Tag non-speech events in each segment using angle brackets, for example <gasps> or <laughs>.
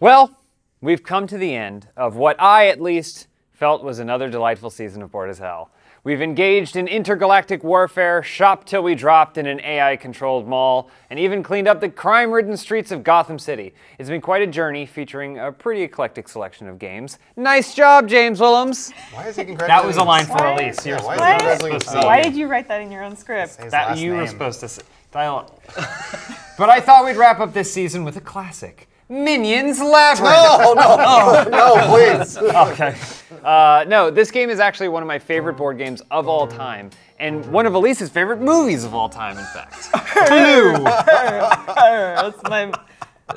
Well, we've come to the end of what I, at least, felt was another delightful season of Board as Hell. We've engaged in intergalactic warfare, shopped till we dropped in an AI controlled mall, and even cleaned up the crime ridden streets of Gotham City. It's been quite a journey featuring a pretty eclectic selection of games. Nice job, James Willems! Why is he congratulating <laughs> That was a line for himself? Elyse. You're Yeah, why is supposed to- Why did you write that in your own script? That last you were supposed to say. Dial <laughs> But I thought we'd wrap up this season with a classic Minions Labyrinth! No, no, no, please. <laughs> okay. Uh, no, this game is actually one of my favorite board games of all time, and one of Elyse's favorite movies of all time, in fact. <laughs> Clue. That's my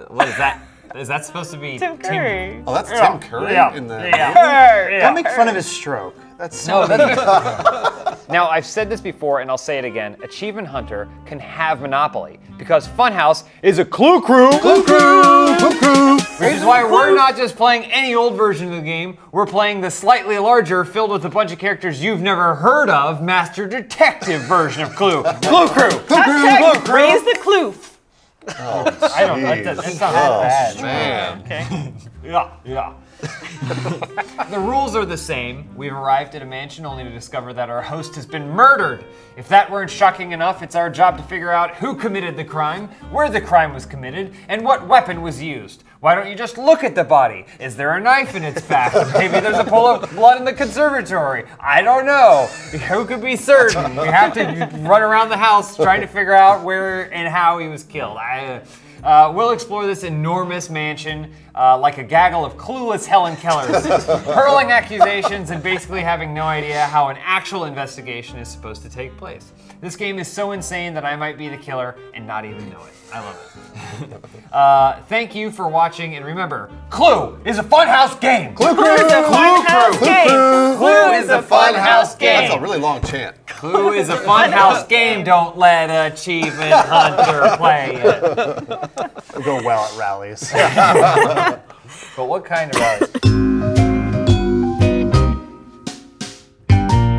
what is that? Is that supposed to be Tim Curry. Oh, that's Tim Curry Yeah. in the. Yeah. Don't make fun of his stroke. That's so No, that's <laughs> <laughs> Now, I've said this before and I'll say it again. Achievement Hunter can have Monopoly because Funhaus is a clue crew. Clue crew! Clue crew! Which is why we're not just playing any old version of the game, we're playing the slightly larger, filled with a bunch of characters you've never heard of, Master Detective version of Clue. <laughs> Clue Crew! Clue Crew! Hashtag raise the kloof. I don't know. That's not that oh, bad. Man. Okay. Yeah, yeah. <laughs> the rules are the same. We've arrived at a mansion only to discover that our host has been murdered. If that weren't shocking enough, it's our job to figure out who committed the crime, where the crime was committed, and what weapon was used. Why don't you just look at the body? Is there a knife in its back? <laughs> Maybe there's a pool of blood in the conservatory. I don't know. Who could be certain? We have to <laughs> run around the house trying to figure out where and how he was killed. I, uh, we'll explore this enormous mansion uh, like a gaggle of clueless Helen Kellers, <laughs> hurling accusations and basically having no idea how an actual investigation is supposed to take place. This game is so insane that I might be the killer and not even know it. I love it. uh, thank you for watching, and remember, Clue is a Funhaus game. Clue Clue is a Funhaus game. Clue is a Funhaus game. That's a really long chant. Clue is a Funhaus game. Don't let Achievement Hunter play it. It'll go well at rallies. But what kind of rallies?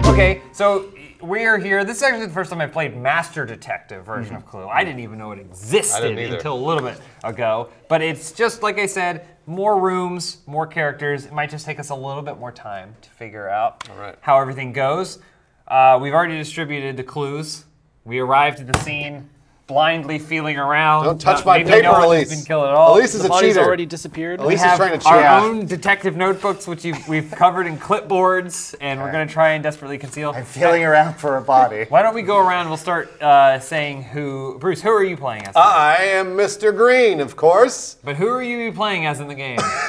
Okay, so we are here. This is actually the first time I played Master Detective version of Clue. I didn't even know it existed until a little bit ago. But it's just like I said, more rooms, more characters. It might just take us a little bit more time to figure out right. how everything goes. Uh, we've already distributed the clues. We arrived at the scene blindly feeling around. Don't touch Uh, my maybe paper, no Elyse. been killed at all. Elyse is The a body's cheater. already disappeared. Elyse We is have trying to cheat. our cheat. own detective notebooks, which you've, we've covered in clipboards, and we're going to try and desperately conceal. I'm feeling around for a body. Why don't we go around? We'll start uh, saying who. Bruce, who are you playing as? I am Mr. Green, of course. but who are you playing as in the game? <laughs>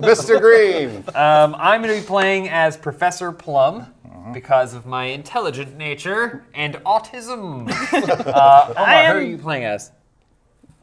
Mr. Green. um, I'm going to be playing as Professor Plum. Because of my intelligent nature and autism. <laughs> uh, Omar, I who are you playing as?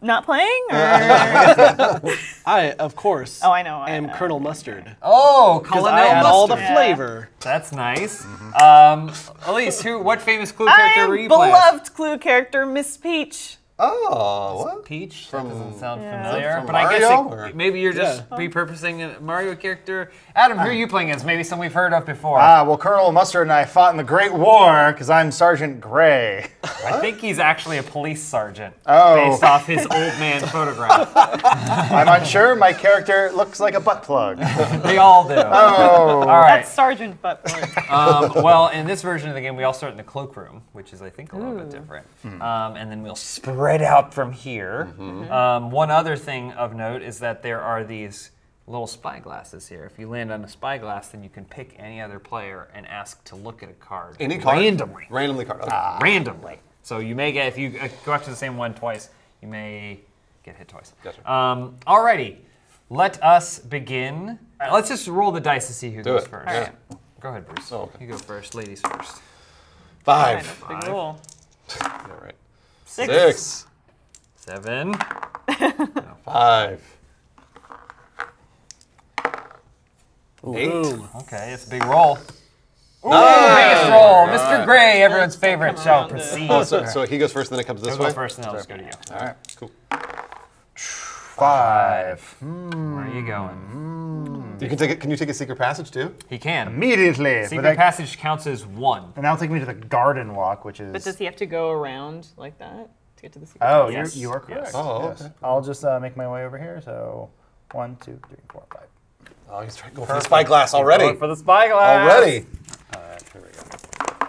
Not playing? Or... <laughs> I, of course, Oh, I know, I am know. Colonel Mustard. Oh, Because Colonel I add all the Mustard. flavor. That's nice. Um, Elyse, who? What famous Clue I character were am you playing? as? beloved clue character Miss Peach. Oh, what? Peach? From- that doesn't sound Yeah. familiar. From but I guess Mario, it- or- maybe you're just repurposing a Mario character. Adam, who are you playing as? Maybe some we've heard of before. Ah, well, Colonel Mustard and I fought in the Great War because I'm Sergeant Gray. I think he's actually a police sergeant Oh. based off his old man <laughs> photograph. I'm unsure. My character looks like a butt plug. <laughs> they all do. Oh. All right. That's Sergeant Buttplug. <laughs> Um, well, in this version of the game, we all start in the cloakroom, which is, I think, a little bit different. Um, and then we'll spread out from here. Um, one other thing of note is that there are these little spyglasses here. If you land on a spyglass, then you can pick any other player and ask to look at a card Any card? randomly. Randomly card. Okay. Randomly. So you may get if you uh, go after the same one twice, you may get hit twice. Gotcha. Um, alrighty, let us begin. Uh, let's just roll the dice to see who Do goes it. first. Yeah. Go ahead, Bruce. Oh, okay. You go first. Ladies first. Five. Big roll. <laughs> Yeah, right. Six. Six. Seven. <laughs> Five. Eight. Boom. Okay, it's a big roll. Ooh, biggest roll. Mr. Gray, everyone's favorite, shall proceed. Oh, so, so he goes first, and then it comes this I'll go way. first, and then I'll just go to you. All right. Cool. Five. Where are you going? You can take it. Can you take a secret passage too? He can. Immediately. But Secret I- passage counts as one. and that'll take me to the garden walk, which is. But does he have to go around like that to get to the secret? Oh, passage? you're, you are Yes. correct. Oh, yes. okay. I'll just uh, make my way over here. So One, two, three, four, five. Oh, he's trying to go for the spyglass already. Going for the spyglass. Already. All right, here we go.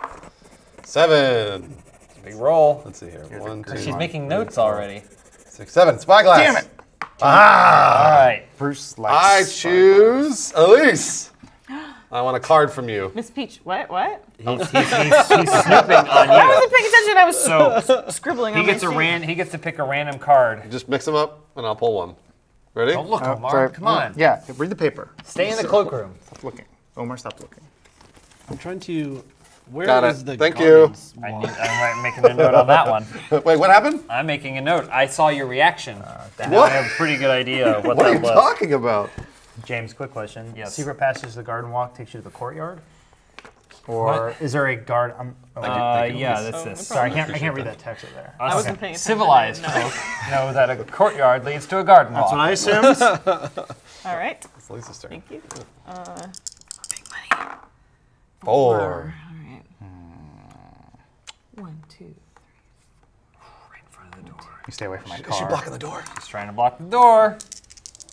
Seven. Big roll. Let's see here. One, two, She's making notes already. six, seven. Spyglass. Damn it! Ah. All right. Bruce likes. I spy- choose Elyse. I want a card from you. Miss Peach. What? What? He's, he's, he's, he's snooping on you. I wasn't paying attention. I was So scribbling he on gets my a sheet. ran. He gets to pick a random card. Just mix them up, and I'll pull one. Ready? Don't look, Oh, Omar. sorry. Come on. Yeah, read the paper. Stay in the cloakroom. Stop looking. Omar, stop looking. I'm trying to. Where Got is it. the Thank you. I need, I'm making a note on that one. <laughs> Wait, what happened? I'm making a note. I saw your reaction. Uh, what? I have a pretty good idea <laughs> what, What that was. What are you was. talking about? James, quick question. Yes. Secret passage to the garden walk takes you to the courtyard? Or is there a guard? I'm, oh, Uh, yeah, that's Oh, no this. sorry, I can't, I can't read that text over there. Us I wasn't paying attention. Civilized I folk know that a courtyard leads to a garden That's what. I assumed. <laughs> All right. It's Lisa's turn. Thank you. Four. All right. One, two. Right in front of the door. You stay away from my Is she blocking the door? He's trying to block the door.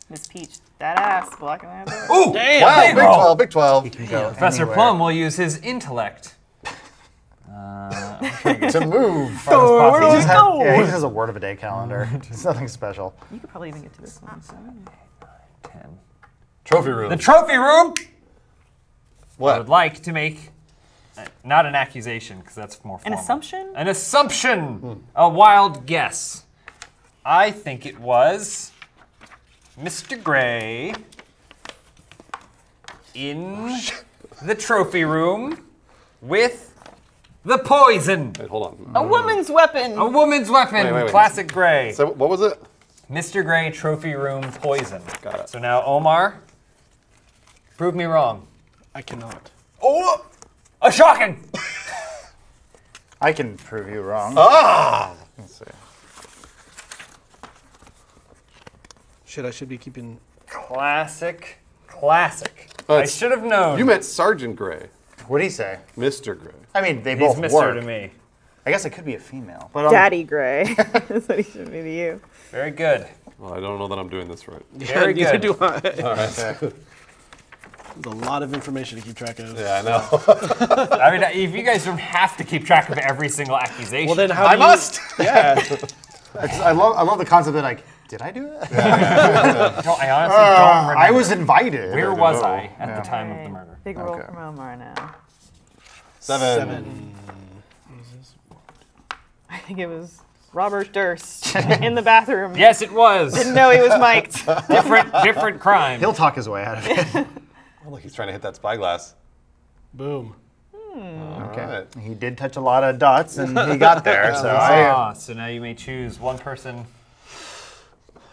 Miss Peach. That ass blocking that door. Ooh! Damn! Wow, big Big 12, Big 12. can go Professor anywhere. Plum will use his intellect. Uh, <laughs> to move. Where do He we has, go? yeah, he just has a word of a day calendar. <laughs> it's nothing special. You could probably even get to this one. So. Ten. Trophy room. The trophy room. What? I would like to make uh, not an accusation because that's more An assumption? An assumption. A wild guess. I think it was Mr. Gray in the trophy room with the poison. Wait, hold on. A woman's weapon. A woman's weapon. Wait, wait, wait. Classic Gray. So what was it? Mr. Gray trophy room poison. Got it. So now Omar, prove me wrong. I cannot. Oh, a shocking. <laughs> I can prove you wrong. Ah! Let's see. Shit, I should be keeping. Classic, classic. Oh, I it's- should have known. You meant Sergeant Gray. What do you say? Mr. Gray. I mean, they He's both Mr. work. to me. I guess it could be a female. But um, Daddy Gray. <laughs> <laughs> That's what he should be to you. Very good. Well, I don't know that I'm doing this right. <laughs> Very Neither good. do I. All right. There's a lot of information to keep track of. yeah, I know. I mean, if you guys don't have to keep track of every single accusation. Well, then how I do you- must. Yeah. it's, I love I love the concept that like, did I do that? <laughs> <laughs> No, I honestly don't remember. I was invited. Where was I at Yeah. the time of the murder? Big roll Okay. from Omar now. Seven. Seven. I think it was Robert Durst <laughs> in the bathroom. Yes, it was. Didn't know he was mic'd. different, different crime. He'll talk his way out of it. Oh, look, he's trying to hit that spyglass. Boom. okay. Alright. He did touch a lot of dots, and he got there. So Ah, so now you may choose one person.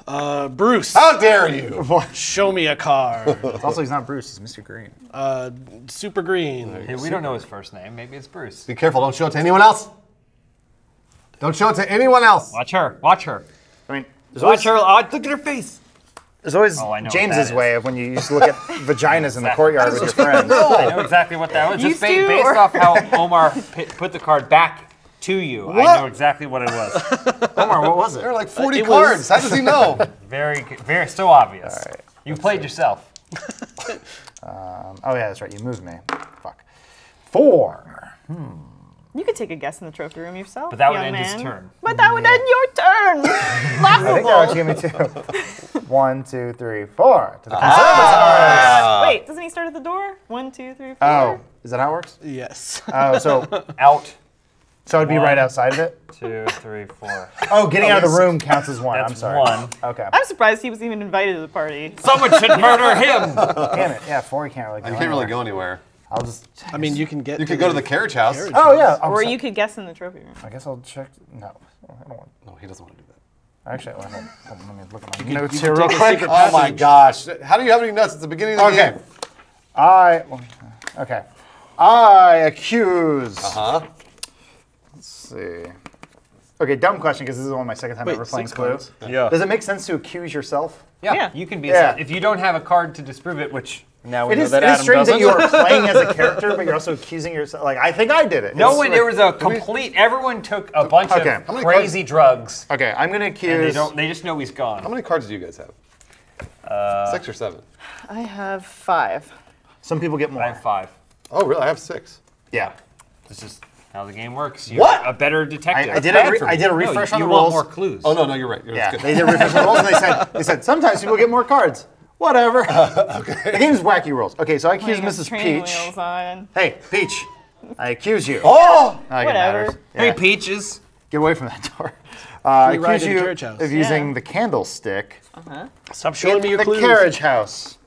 Uh, Bruce. How dare you? Show me a card. <laughs> also, he's not Bruce. He's Mr. Green. uh, super green. Hey, we don't know his first name. Maybe it's Bruce. Be careful. Don't show it to anyone else. Don't show it to anyone else. Watch her. Watch her. I mean, there's Watch always, her. Oh, look at her face. there's always Oh, I know what James's that is. way of when you used to look at <laughs> vaginas in the courtyard with your friends. <laughs> I know exactly what that was. Just Used ba- to, based or- off how Omar pi- put the card back to you, I know exactly what it was. <laughs> Omar, what was it? There are like 40 it was- cards. How does he know? <laughs> Very, good- very, still obvious. All right, You played yourself. <laughs> Um, oh yeah, that's right. You moved me. Fuck. Four. You could take a guess in the trophy room yourself. But that would young end his turn. But that would end your turn. I think that would Laughable. give me two. One, two, three, four. To the Ah. Wait, doesn't he start at the door? One, two, three, four. Oh, is that how it works? Yes. Oh, so Out. So I'd be right outside of it. Two, three, four. Oh, getting out of the room counts as one. That's I'm sorry. one. Okay. I'm surprised he was even invited to the party. Someone should murder him. Damn it. Yeah, four. You can't really. Go You can't really anywhere. go anywhere. I'll just. I mean, you can get. You could go to the carriage house. Carriage. Oh yeah. I'm Or so- you could guess in the trophy room. I guess I'll check. No, I don't want. No, he doesn't want to do that. Actually, hold on. Hold on, let me look at my you notes could here real a quick. secret Oh my gosh. How do you have any nuts at the beginning of the Okay. game? I. Okay. I accuse. Uh huh? Let's see. Okay, dumb question because this is only my second time Wait, ever playing six Clue. cards. Yeah. Does it make sense to accuse yourself? Yeah, Yeah. you can be. Yeah. If you don't have a card to disprove it, which now we It know is, that it is Adam strange doesn't. that you are <laughs> playing as a character, but you're also accusing yourself. Like, I think I did it. no It's one. like- There was a complete. Everyone took a bunch Okay. of How many crazy drugs, Okay, I'm gonna and they accuse. don't. They just know he's gone. How many cards do you guys have? Uh, six or seven? I have five. Some people get more. I have five. Oh, really? I have six. Yeah. This is how the game works. You're What? A better detective. I, I did a re- I did a No, refresh on you the want more clues. Oh, no, no, you're right. You're Yeah, that's they did a refresh on the rules, and they said they said sometimes people get more cards. Whatever. <laughs> The game's wacky rules. Okay, so I accuse Mrs. training Peach. wheels on. Hey, Peach, I accuse you. Oh! Not like Whatever. matters. Hey, Peaches. Get away from that door. <laughs> Uh, I Free ride accuse to the you house. of using Yeah. the candlestick Uh-huh. Stop showing in me your the clues. carriage house.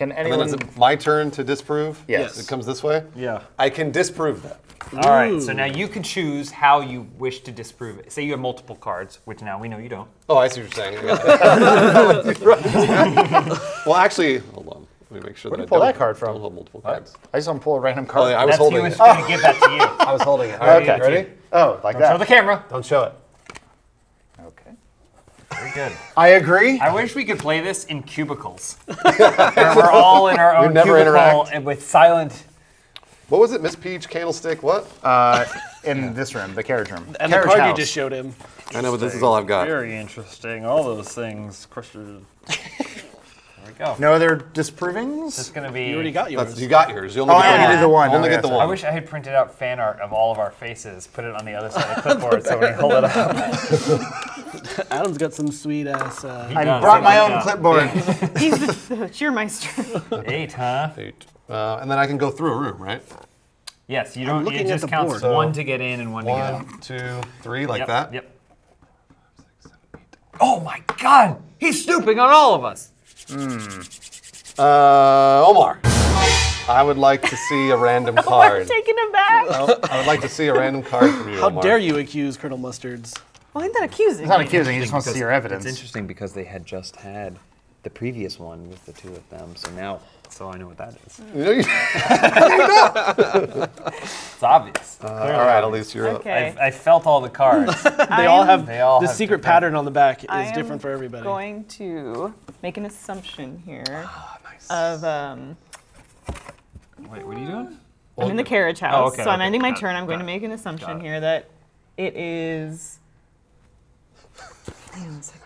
Can And then anyone? is it my turn to disprove? Yes. It comes this way? Yeah. I can disprove that. All right. So now you can choose how you wish to disprove it. Say you have multiple cards, which now we know you don't. Oh, I see what you're saying. I got it. well, actually, hold on. Let me make sure Where'd that you pull I that don't, card from? don't hold multiple cards. I just want to pull a random Oh, card. yeah, I was That's holding you it. was going to give that to you. <laughs> I was holding it. <laughs> All right, Okay. ready? Oh, like Show that. the camera. Don't show it. Okay. Very good. I agree. I wish we could play this in cubicles. <laughs> Where we're all in our own never cubicle interact. and with silent. What was it? Miss Peach, candlestick, what? Uh, in this room, the carriage room. And the carriage card house. you just showed him. I know, but this is all I've got. Very interesting. All those things. <laughs> There we go. No other disprovings? It's going to be. You already got yours. That's, you got yours. You only Oh, get I the only did the one. Only Oh, get the sorry. I one. wish I had printed out fan art of all of our faces, put it on the other side of the <laughs> clipboard so when we hold it up. <laughs> Adam's got some sweet ass. Uh, I does. brought my Yeah. own clipboard. <laughs> He's the, <laughs> the cheermeister. Eight, huh? Eight. Uh, and then I can go through a room, right? Yes, you don't. looking It at just the counts board. as one to get in and one, to get out. One, two, three, like Yep, that. Yep. Oh my God! He's snooping on all of us. Uh, Omar. I would like to see a random We're card. taking him back. I would like to see a random card from you. how Omar. dare you accuse Colonel Mustards? Well, ain't that accusing? He's not accusing, he just wants to see your evidence. It's interesting because they had just had the previous one with the two of them, so now, so I know what that is. <laughs> You know, It's obvious. all right, at least you're up. Okay. I, I felt all the cards. <laughs> They all have They all the have secret pattern on the back is I am different for everybody. I'm going to make an assumption here Ah, of um. Wait, what are you doing? I'm in the carriage house, okay, so I'm ending my turn. I'm going to make an assumption here that it is. Hang on a second.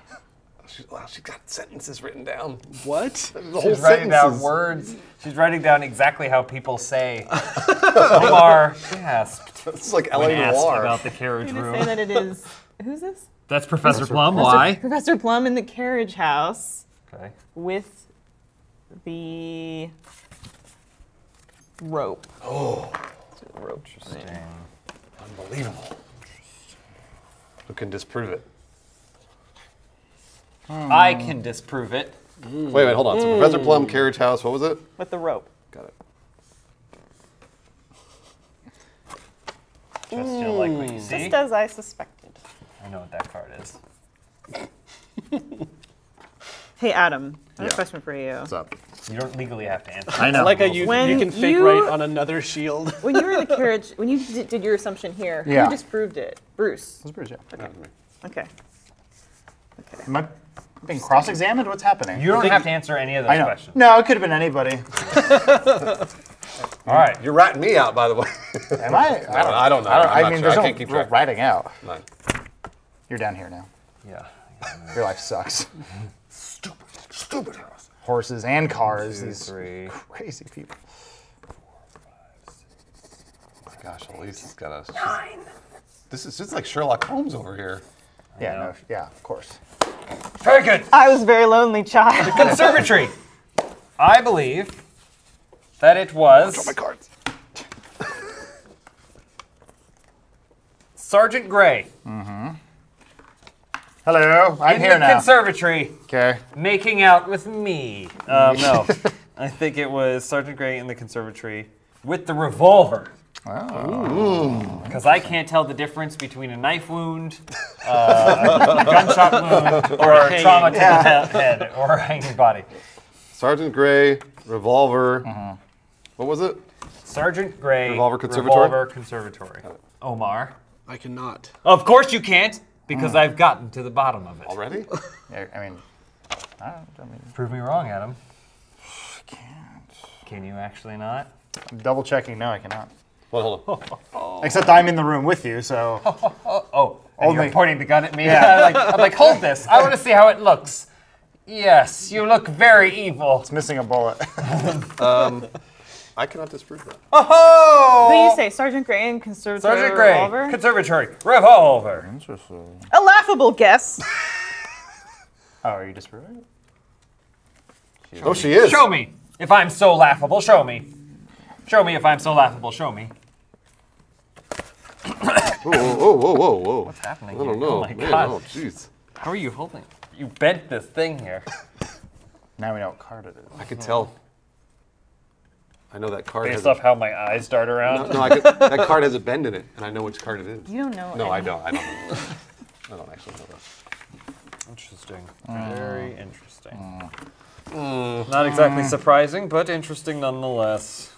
She, wow, she's got sentences written down. What? <laughs> The whole She's writing down words. She's writing down exactly how people say. <laughs> Omar gasped It's like when L.A. asked Noir. about the carriage I'm going to room. say that it is. Who's this? That's Professor Plum. Why? Professor Plum in the carriage house Okay. with the rope. <gasps> Oh. Rope. Unbelievable. Who can disprove it? I can disprove it. Wait, wait, hold on. So Professor Plum, carriage house. What was it? With the rope. Got it. Just feel like what you see. Just as I suspected. I know what that card is. <laughs> Hey, Adam, I have Yeah. a question for you. What's up? You don't legally have to answer. I know. Like a you, When you can fake you- right on another shield. <laughs> When you were in the <laughs> carriage, when you did, did your assumption here, Yeah. who disproved it? Bruce. That's pretty good. Okay. Am I being cross-examined? What's happening? You don't have to answer any of those I know. questions. No, it could have been anybody. <laughs> All right. You're ratting me out, by the way. Am I? I <laughs> don't, I don't know. I, don't, I'm I not mean, sure. there's I no can't keep real track. writing out. Nine. You're down here now. Yeah. Your life sucks. Stupid, stupid house. Horses and cars. Two, these three. crazy people. Oh my gosh, Elyse has got us. Nine. This is just like Sherlock Holmes over here. Yeah, know. no, yeah, of course. Very good. I was a very lonely child. The conservatory. I believe that it was My cards. Sergeant Gray Mm-hmm. Hello, I'm in here the now. conservatory okay. making out with me. Um, no, <laughs> I think it was Sergeant Gray in the conservatory with the revolver. Because I can't tell the difference between a knife wound, uh, a <laughs> gunshot wound, or a trauma to the he- head, or a hanging body. Sergeant Gray, revolver. What was it? Sergeant Gray, Revolver Conservatory? Revolver Conservatory. Omar. I cannot. Of course you can't, because I've gotten to the bottom of it. Already? <laughs> Yeah, I mean, I don't, I mean, Prove me wrong, Adam. <sighs> can't. Can you actually not? I'm double checking. No, I cannot. Well, hold <laughs> on. Except I'm in the room with you, so <laughs> Oh, and Only- you're pointing the gun at me. Yeah. <laughs> I'm, like, I'm like, hold this. I want to see how it looks. Yes, you look very evil. It's missing a bullet. Um, I cannot disprove that. Oh! What do you say, Sergeant Gray and Conservatory Sergeant Gray, Revolver? Conservatory, revolver. Interesting. A laughable guess. Oh, are you disproving it? Oh, she is. Show me. If I'm so laughable, show me. Show me if I'm so laughable, show me. Whoa, whoa, whoa, whoa, whoa. What's happening I don't here? know. Oh my Man, God. Oh, jeez. How are you holding? You bent this thing here. Now we know what card it is. I could tell. I know that card has. Based a- off how my eyes dart around. No, no I could, that card has a bend in it, and I know which card it is. You don't know. No, I don't. I don't. Know. I don't actually know that. Interesting. Very mm. interesting. Mm. Not exactly surprising, but interesting nonetheless.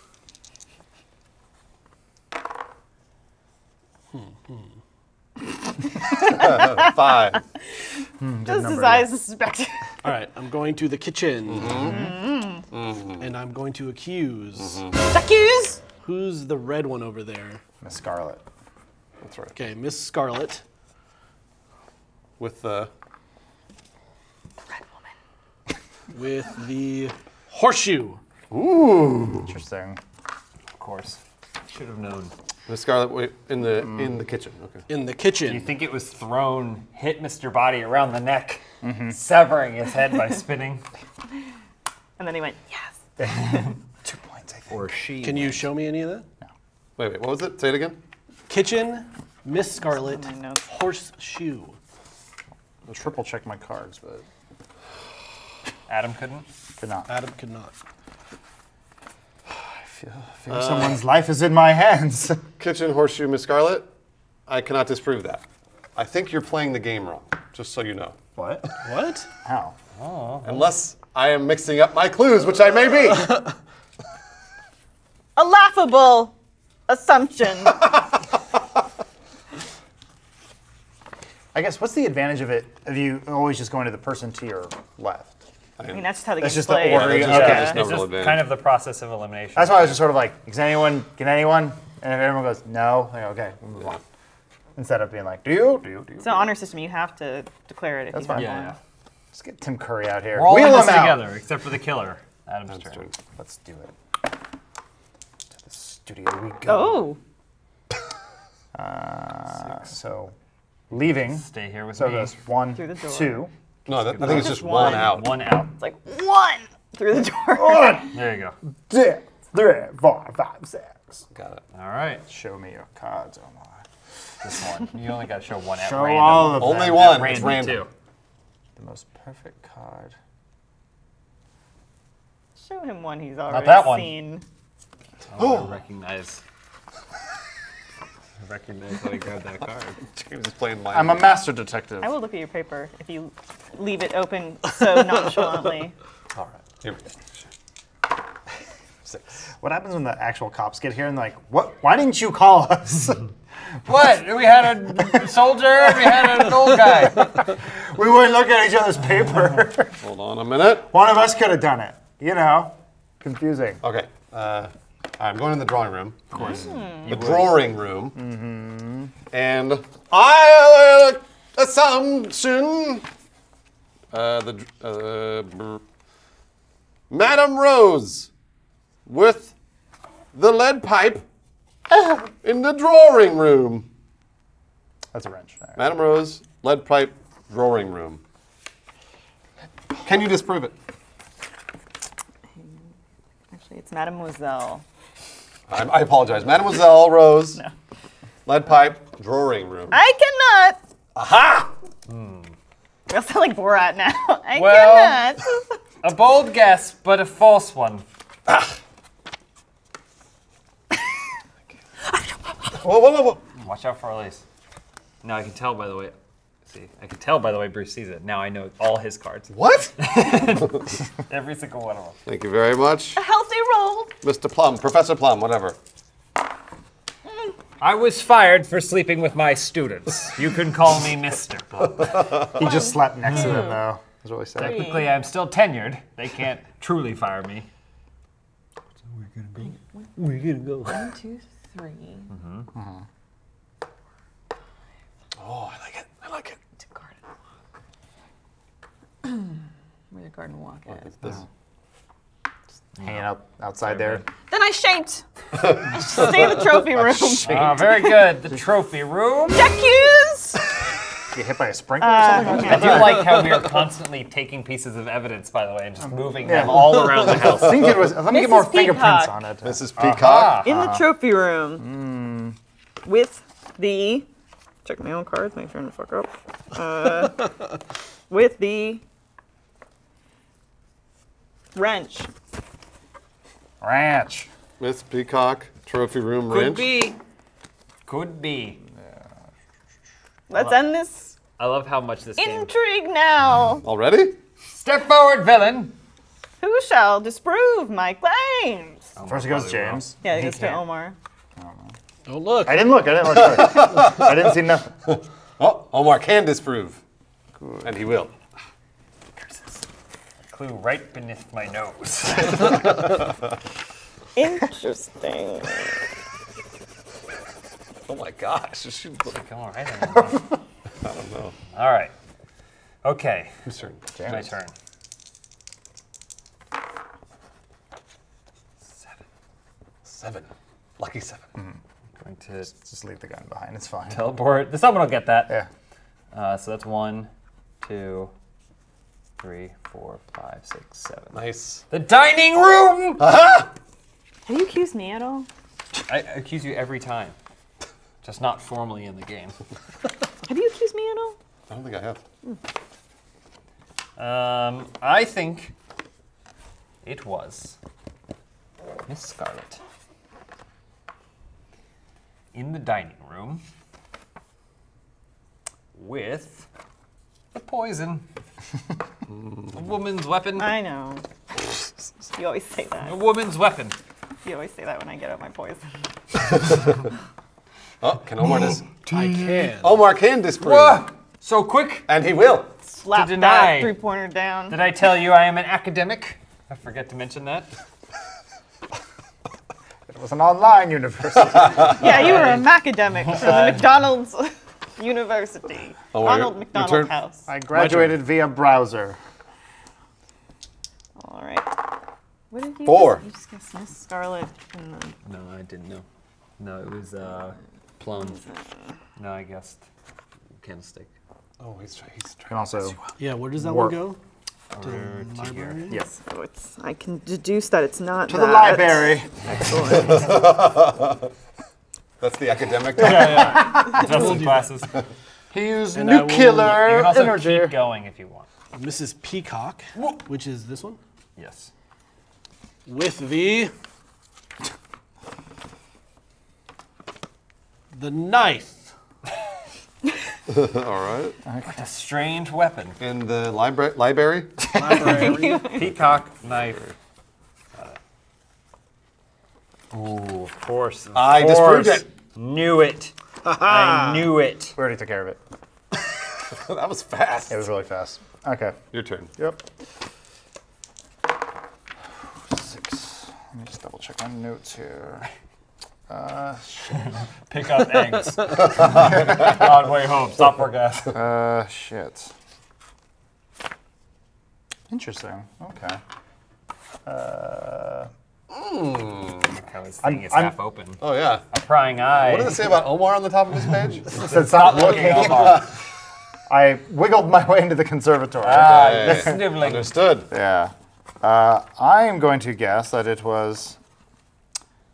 Five. Hmm, Just his eyes suspect. All right, I'm going to the kitchen. Mm-hmm. mm-hmm. And I'm going to accuse. Mm-hmm. Accuse. Who's the red one over there? Miss Scarlet. That's right. Okay, Miss Scarlet. With the. Red woman. with the horseshoe. Ooh. Interesting. Of course. Should have known. The Scarlet wait, in the in the kitchen. Okay. In the kitchen. You kitchen. think it was thrown, hit Mr. Boddy around the neck, severing his head by <laughs> spinning? And then he went, yes. <laughs> Two points, I think. Or she? Can you show me any of that? Wait, wait. What was it? Say it again. Kitchen, Miss Scarlet, my notes. horseshoe. I'll triple check my cards, but Adam couldn't. could not. Adam could not. I feel, I someone's life is in my hands. <laughs> Kitchen horseshoe, Miss Scarlet. I cannot disprove that. I think you're playing the game wrong. Just so you know. What? What? How? Oh. Unless I am mixing up my clues, which I may be. <laughs> A laughable assumption. <laughs> I guess what's the advantage of it of you always just going to the person to your left? I mean, that's just how the That's game's just the played. order that's just- okay. that's no It's real just advantage. kind of the process of elimination. That's why I was just sort of like, is anyone, can anyone? And if everyone goes, no, I go, okay, we'll move on. Instead of being like, do you, do you, do you? It's an honor system. You have to declare it if That's you fine. have Yeah, one. yeah. Let's get Tim Curry out here. We're all in Wheel this him out. together, except for the killer. Adam's turn. turn. Let's do it. To the studio we go. Oh, Uh, so, leaving. Stay here with So it me. goes one, Through the door. two. No, that, I think it's Just just one one. out. One out. it's like one through the door. <laughs> There you go. Two, three, four, five, six. Got it. All right. Show me your cards, Omar. This one. You only got to show one at Show random. all of them. Only them. one. Random, It's random. too. The most perfect card. Show him one he's already that one. seen. Oh, I recognize. I recognize how he grabbed that card. <laughs> James is playing my. I'm a master detective. I will look at your paper if you leave it open so nonchalantly. <laughs> All right. Here we go. Six. What happens when the actual cops get here and like, what? Why didn't you call us? <laughs> What? We had a soldier. We had an old guy. we wouldn't look at each other's paper. Hold on a minute. One of us could have done it. You know, confusing. Okay. Uh, I'm going in the drawing room. Of course. The drawing room. And I uh, assumption. Uh, the dr- uh, brr. Madame Rose with the lead pipe in the drawing room. That's a wrench. All right. Madame Rose, lead pipe, drawing room. Can you disprove it? Actually, it's Mademoiselle. I, I apologize. Mademoiselle Rose, <laughs> No. lead pipe, drawing room. I cannot. Aha! We all sound like Borat now. <laughs> I Well- cannot. <laughs> A bold guess, but a false one. Ah. Whoa, whoa, whoa, whoa. Watch out for Elyse. Now I can tell by the way. See, I can tell by the way Bruce sees it. Now I know all his cards. What? <laughs> Every single one of them. Thank you very much. A healthy roll. Mr. Plum, Professor Plum, whatever. I was fired for sleeping with my students. You can call me Mr. Plum. <laughs> He just slept next to them, though. Is what we said. Technically, I'm still tenured. They can't truly fire me. we're going to go. One, two, three. Mm-hmm. Mm-hmm. Oh, I like it. I like it. To garden. Where's the garden walk at? It's this. Hanging out outside there. Then I shaped. <laughs> Stay in the trophy room. Ah, very good. The trophy room. Deck cues. Get hit by a sprinkler or something? I do like how we are constantly taking pieces of evidence, by the way, and just moving them all around the <laughs> house. I think it was. Let me get more Mrs. fingerprints Peacock. on it. Mrs. Peacock. In the trophy room. With the. Check my own cards, make sure I don't fuck up. Uh, <laughs> with the. Wrench. Ranch. Miss Peacock. Trophy room wrench. Could ranch. be. Could be. Let's end this I love how much this game. intrigue now. <laughs> Already? Step forward, villain. Who shall disprove my claims? Oh, First it goes James. Yeah, it goes to can't. Omar. Oh, look. I didn't look. I didn't look. <laughs> I didn't see nothing. Oh, Omar can disprove. And he will. Clue right beneath my nose. <laughs> Interesting. Oh my gosh. She- Come on, right then. I don't know. All right. Okay, Whose turn? my turn. Seven. Seven. Lucky seven. I'm Going to Just leave the gun behind. It's fine. teleport. Someone will get that. Yeah. Uh, so that's one, two, three, four, five, six, seven. Nice. The dining room. Have you accused me at all? I accuse you every time, just not formally in the game. <laughs> Have you accused me at all? I don't think I have. Um, I think it was Miss Scarlet in the dining room with the poison. a woman's weapon. I know. You always say that. A woman's weapon. You always say that when I get out my poison. Oh, can Omar dis- I can. Omar can disprove. Whoa! So quick. And he will. Slap deny. that three pointer down. Did I tell you I am an academic? I forget to mention that. <laughs> It was an online university. Yeah, you were an academic from the <laughs> McDonald's <laughs> University. Oh, wait, Ronald your McDonald turn. House. I graduated via browser. All right. What did you Four. Just, you just guessed Miss Scarlet. And then, No, I didn't know. No, it was uh, plum. No, I guessed candlestick. Oh, he's, try- he's trying. And also, Yeah, where does that Work. one go? To Library? yes. so it's. I can deduce that it's not To the that. library. <laughs> <laughs> That's the academic. Justin glasses. You Use And I will- nuclear can also energy. keep going if you want. Mrs. Peacock, which is this one, Yes. with the the knife. <laughs> All right. A strange weapon. In the libra- library. Library. Peacock knife. Ooh, of course. of I disproved course. it. Knew it. I knew it. We already took care of it. <laughs> that was fast. It was really fast. Okay. Your turn. Yep. Six. Let me just double check my notes here. Uh, <laughs> Pick up eggs. On way home. Stop for gas. uh, shit. Interesting. Okay. Uh, How his I'm- thing is I'm- half open. Oh yeah. A prying eye. What does it say about Omar on the top of this page? <laughs> it said stop looking. Omar. <laughs> I wiggled my way into the conservatory. Ah, Okay. sniveling. Understood. Yeah. Uh, I am going to guess that it was.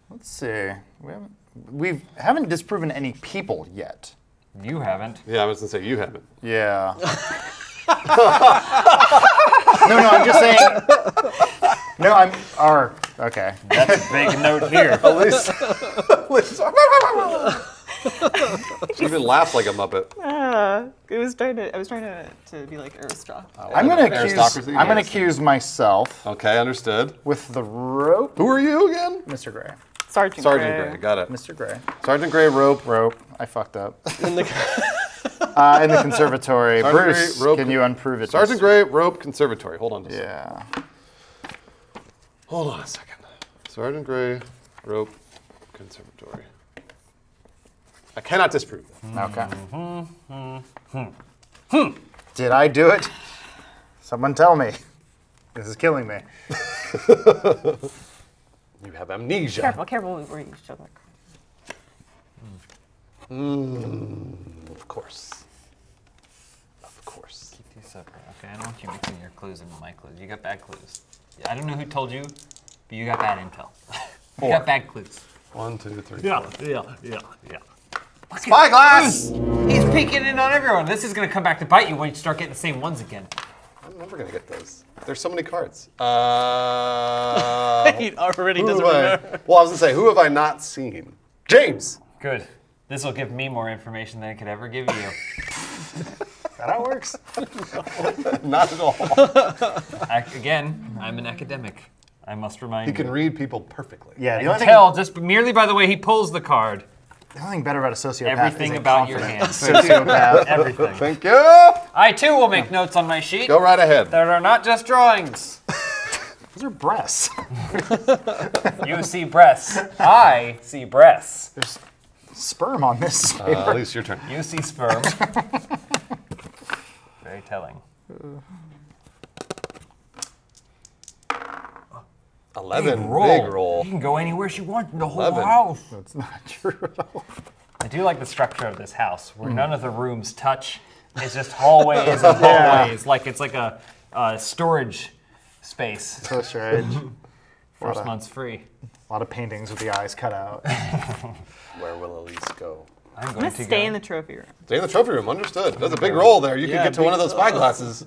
Let's see. We haven't, we haven't disproven any people yet. You haven't. Yeah, I was gonna say you haven't. Yeah. <laughs> no, no, I'm just saying. No, I'm. Or okay. That's a big note here. At least. she even laughs <laughs> like a muppet. Uh, it was trying to. I was trying to, to be like aristocrat. I'm gonna accuse. Aristocracy? I'm gonna accuse myself Okay, understood. with the rope, Who are you again? Mr. Gray. Sergeant. Sergeant Gray. Gray. Got it. Mr. Gray. Sergeant Gray rope. Rope. I fucked up. In the, <laughs> <laughs> Uh, in the conservatory. Sergeant Bruce, Gray, rope- can you unprove it? Sergeant Gray rope conservatory. Hold on. Just Yeah. Hold on a second. Sergeant Gray rope conservatory. I cannot disprove that. Okay. Mm-hmm. Hmm. Did I do it? Someone tell me. This is killing me. <laughs> You have amnesia. Careful, careful where you show that card. Of course. Of course. Keep these separate. Okay, I don't want you mixing your clues into my clues. You got bad clues. I don't know who told you, but you got bad intel. <laughs> you got bad clues. One, two, three. Yeah, yeah, yeah, yeah. Spyglass! He's peeking in on everyone. This is gonna come back to bite you when you start getting the same ones again. I'm never gonna get those. There's so many cards. Uh, <laughs> He already doesn't have I- remember. well, I was gonna say, who have I not seen? James. Good. This will give me more information than it could ever give you. <laughs> That how it works? <laughs> Not at all. Ac- Again, I'm an academic. I must remind He you. can read people perfectly. Yeah, I the can only, thing, tell just merely by the way he pulls the card. the only thing better about a sociopath Everything is a about your confident hands. <laughs> Sociopath. Everything. Thank you. I too will make notes on my sheet. Go right ahead. That are not just drawings. <laughs> Those are breasts. You see breasts. I see breasts. There's sperm on this Uh, paper. at least your turn. You see sperm. Very telling. Uh, eleven. Big roll. You can go anywhere she wants in the whole Eleven. house. That's not <laughs> true at all. I do like the structure of this house, where hmm. none of the rooms touch. It's just hallways and <laughs> hallways, like it's like a, a storage space. <laughs> So strange. First of- month's free. A lot of paintings with the eyes cut out. Where will Elyse go? I'm I'm going gonna stay go. in the trophy room. Stay in the trophy room. Understood. There's a big roll there. You Yeah, can get to one of big- those spyglasses.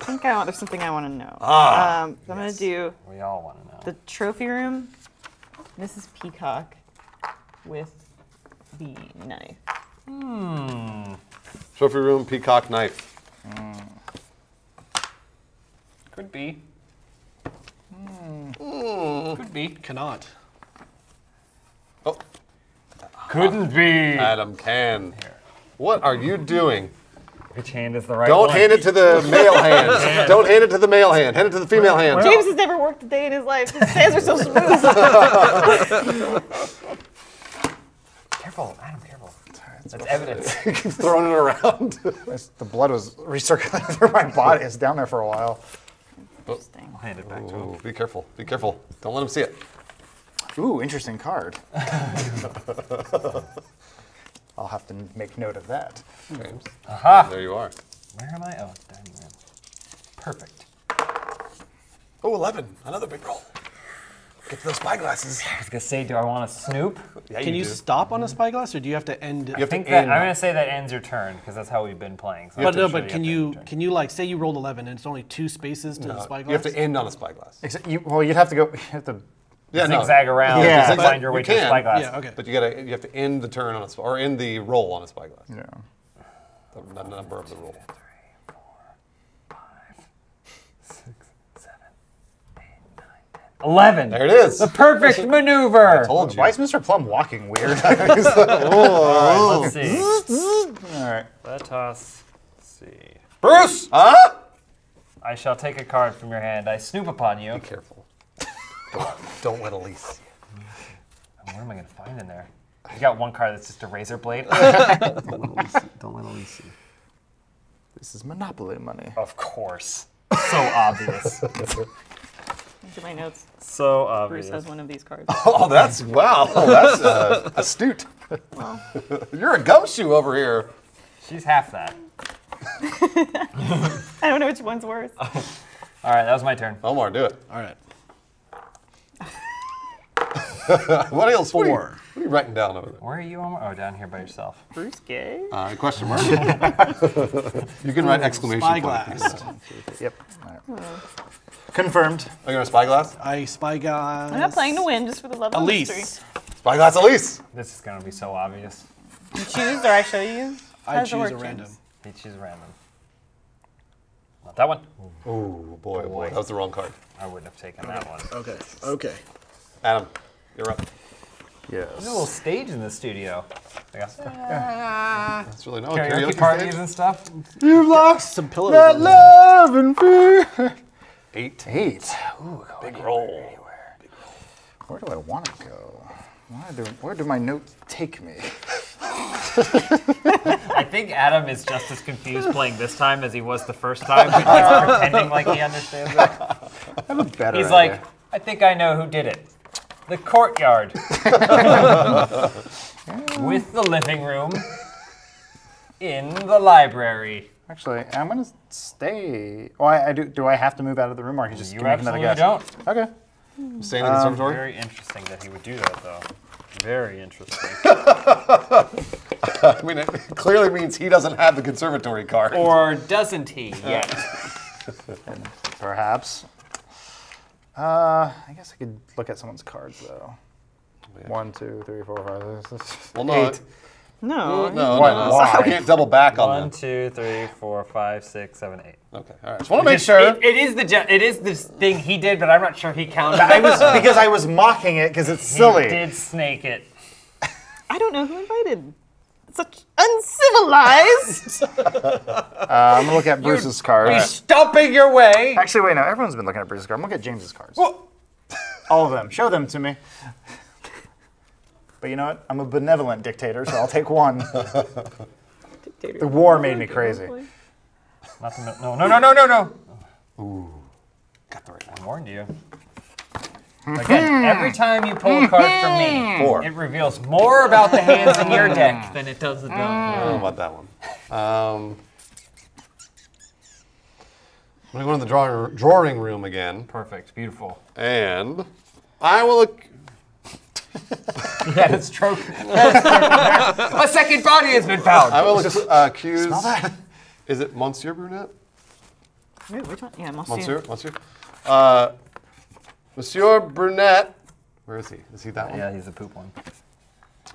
I think I want, there's something I want to know. Ah, um, so I'm gonna do We all want to know. the trophy room. Mrs. Peacock with the knife. Hmm. Trophy room, peacock knife. Could be. Hmm. Could be. Cannot. Oh, Couldn't be. Adam can. What are you doing? Which hand is the right hand? Don't one? hand it to the <laughs> male hand. Don't hand it to the male hand. Hand it to the female hand. James has never worked a day in his life. His hands are so smooth. <laughs> Careful, Adam, careful. That's evidence. <laughs> Keeps throwing it around. The blood was recirculating through my body. It's down there for a while. Interesting. I'll hand it back to him. Be careful. Be careful. Don't let him see it. Ooh, interesting card. <laughs> I'll have to make note of that. James. Aha! There you are. Where am I? Oh, dining room. Perfect. Oh, 11. Another big roll. Get to those spyglasses. I was gonna say, do I want to snoop? Yeah, Can you, do. stop on a spyglass, or do you have to end? You I think to that, I'm gonna say that ends your turn because that's how we've been playing. So but no, pretty sure but can have you can you like say you rolled 11 and it's only two spaces to the No, spyglass? you have to end on a spyglass. Except you, well, you'd have to go. <laughs> You have to. Yeah, no. zigzag around Yeah. to find your You way to the can. spyglass. Yeah. Okay. But you gotta you have to end the turn on a sp- or end the roll on a spyglass. Yeah. The, the number of the roll. Eleven. There it is. The perfect <laughs> maneuver. Told you. Why is Mr. Plum walking weird? <laughs> Let's see. All right. Let us see. Bruce! Huh? I shall take a card from your hand. I snoop upon you. Be careful. Don't, don't let Elyse see it. What am I gonna find in there? You got one card that's just a razor blade. <laughs> Don't let Elyse see. This is Monopoly money. of course. So obvious. <laughs> Look at my notes. So obvious. Bruce has one of these cards. <laughs> Oh, that's wow. That's uh, astute. You're a gumshoe over here. She's half that. I don't know which one's worse. All right, that was my turn. Omar, do it. All right. <laughs> What else? What are, you, Four. what are you writing down over there? Where are you, Omar? Oh, down here by yourself. Bruce gay? Uh, question mark. <laughs> you can write exclamation point. Spyglass. <laughs> Yep. All right. Confirmed. Are you going to spyglass? I spyglass. I'm not playing to win, just for the love of mystery. Elyse. Spyglass Elyse. This is gonna be so obvious. You choose or I show you? I choose a James? random. He chooses random. Not that one. Oh boy, oh boy, that was the wrong card. I wouldn't have taken that one. Okay. Okay. Adam, you're up. There's a Yes. little stage in the studio. I guess. Ah. <laughs> That's really nice. Karaoke karaoke parties stage? and stuff. You've lost Some pillows. that love and fear. Eight. Eight. Big roll. Where do I want to go? Where do, where do my notes take me? I I think Adam is just as confused playing this time as he was the first time. He's pretending like he understands it. <laughs> I have a better He's idea. like, I think I know who did it. The courtyard. <laughs> With the living room in the library. Actually, I'm gonna stay. Oh, I, I do. Do I have to move out of the room, or I can just You make another absolutely guess? don't. Okay. Staying in the um, observatory? Very interesting that he would do that, though. Very interesting. <laughs> I mean, it clearly means he doesn't have the conservatory card. or doesn't he yet? <laughs> Perhaps. Uh, I guess I could look at someone's cards though. One, two, three, four, five, six, six, well, no, eight. No. no, no, Why- no. why? I can't double back on One, them. two, three, four, five, six, seven, eight. Okay, all right. Just want to make sure. It, it is the ge- it is this thing he did, but I'm not sure he counted. I was because I was mocking it because it's He silly. did snake it. <laughs> I don't know who invited. Such uncivilized. <laughs> Uh, I'm gonna look at Bruce's card. He's stomping your way. Actually, wait, no. Everyone's been looking at Bruce's card. I'm gonna look at James's cards. All of them. Show them to me. But you know what? I'm a benevolent dictator, so I'll take one. Dictator. The war made me crazy. Not the, no, no, no, no, no, no. Got the right I warned you. Again, every time you pull a card from me, Four. it reveals more about the hands in your deck than it does the I don't know about that one. Um, I'm going to go in the drawing, drawing room again, Perfect, beautiful. and I will. ac- Yeah, that's stroke. A second body has been found. I will ac- uh, accuse. <laughs> Is it Monsieur Brunette? Wait, which one? Yeah, Monsieur. Monsieur? Monsieur? Uh, Monsieur Brunette. Where is he? Is he that one? Yeah, he's a poop one.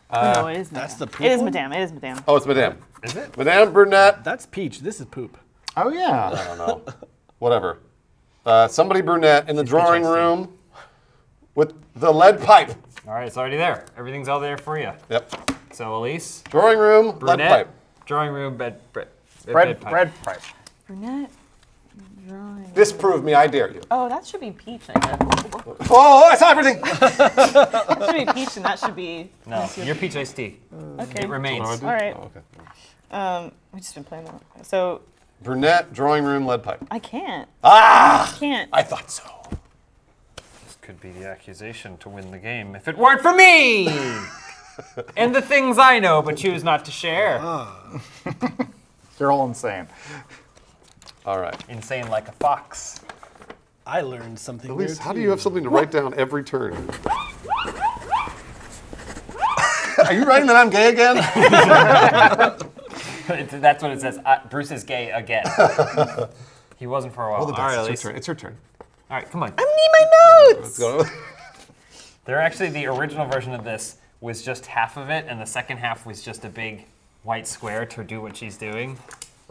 Oh, no, it is Madame. That's the poop It is one? Madame. It is Madame. Oh, it's Madame. Is it? Madame Brunette. That's peach. This is poop. Oh yeah. I don't know. Whatever. Uh, somebody brunette in the drawing room with the lead pipe. All right, it's already there. Everything's all there for you. Yep. So Elyse, Drawing room, lead brunette, pipe. drawing room, bed, bed, bed, Bread, pipe. bread pipe. Brunette. Drawing. Disprove me, I dare you. Oh, that should be peach, I guess. Oh, I saw everything. <laughs> That should be peach, and that should be. No, your peach iced tea. Okay. It remains. All right. Oh, okay. Um, we've just been playing that. So Brunette, drawing room, lead pipe. I can't. Ah! I can't. I thought so. This could be the accusation to win the game if it weren't for me <laughs> and the things I know but choose not to share. <laughs> They're all insane. All right. Insane like a fox. I learned something new. Elyse, how do you have something to write down every turn? Are you writing that I'm gay again? <laughs> That's what it says. Uh, Bruce is gay again. <laughs> he wasn't for a while. Roll the All right, It's your turn. It's your turn. All right, come on. I need my Let's notes. go. <laughs> There actually the original version of this was just half of it, and the second half was just a big white square to do what she's doing,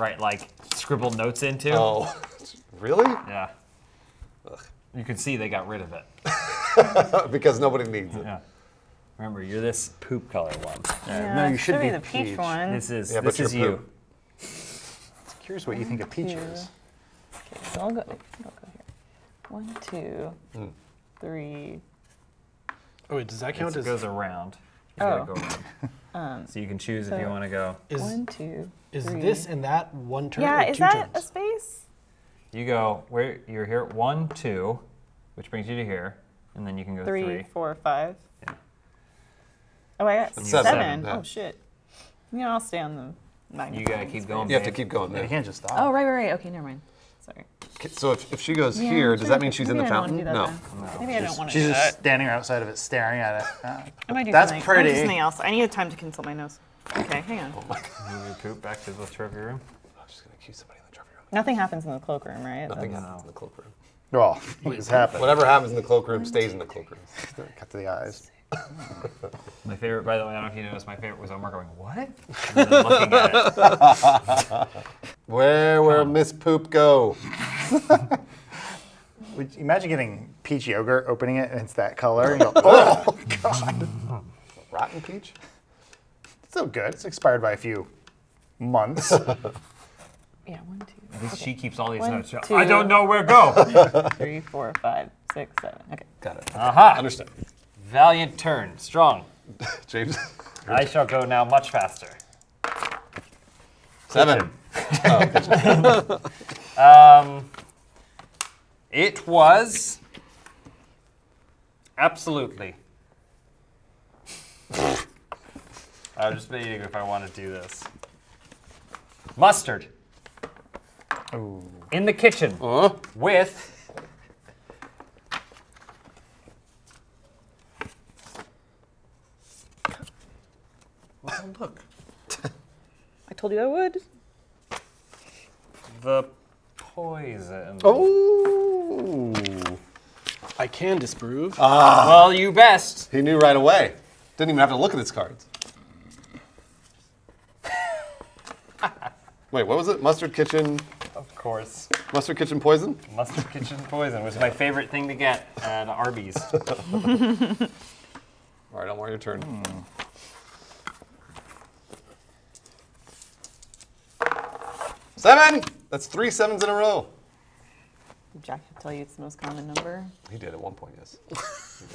right? Like scribble notes into. Oh, <laughs> really? Yeah. You can see they got rid of it. <laughs> because nobody needs it. Yeah. Remember, you're this poop color one. Yeah, no, you it should be the peach, peach. one. This is Yeah, this you're is you. poop. Curious what you think of peach is. Okay, so I'll go, I'll go here. One, two, Hmm. three. Oh wait, does that count It as? goes around. You Oh. gotta go around. <laughs> Um, so you can choose if you want to go. Is One, two, is three. this and that one turn? Yeah, or is two that a space? You go where you're here. One, two, which brings you to here, and then you can go Three, three. four, five. Oh, I got seven. seven, oh, yeah. Oh shit. Yeah, I'll stay on the. You gotta keep going. You have to keep going You can't just stop. Oh right, right, right. Okay, never mind. Sorry. So if, if she goes Yeah, here, does that mean she's in the maybe I don't wanna fountain? do that No. then. Maybe I don't want to. She's do just that. standing outside of it, staring at it. Ah. <laughs> I might do That's something. I might do pretty. something else. I need time to consult my notes. Okay, hang on. Oh Move your poop back to the trophy room. I'm just gonna accuse somebody in the trophy room. Nothing happens in the cloakroom, right? Nothing That's- happens in the cloakroom. Well, <laughs> it's happened. Whatever happens in the cloakroom stays in the cloakroom. <laughs> Cut to the eyes. <laughs> My favorite, by the way, I don't know if you noticed, my favorite was Omar going, "What?" And then looking at it. <laughs> Where will Miss Poop go? <laughs> Would you imagine getting peach yogurt, opening it, and it's that color? And you go, oh, God. Rotten peach? It's Still good. It's expired by a few months. Yeah, one, two, At least she keeps all these One, notes. two. I don't know where go. three, four, five, six, seven. Okay. Got it. Aha! Understand. Valiant turn, strong. <laughs> James? I shall go now much faster. Seven. <laughs> <laughs> Um, it was absolutely. I was just debating if I want to do this. Mustard Ooh. in the kitchen Uh, with Oh, look. <laughs> I told you I would. the poison. oh. I can disprove. Ah. Well, you best. He knew right away. Didn't even have to look at his cards. <laughs> Wait, what was it? Mustard kitchen, Of course. mustard kitchen poison? Mustard kitchen poison was my favorite thing to get at Arby's. <laughs> All right, Omar, your turn. Hmm. Seven. That's three sevens in a row. Did Jack tell you it's the most common number? He did at one point, yes. <laughs>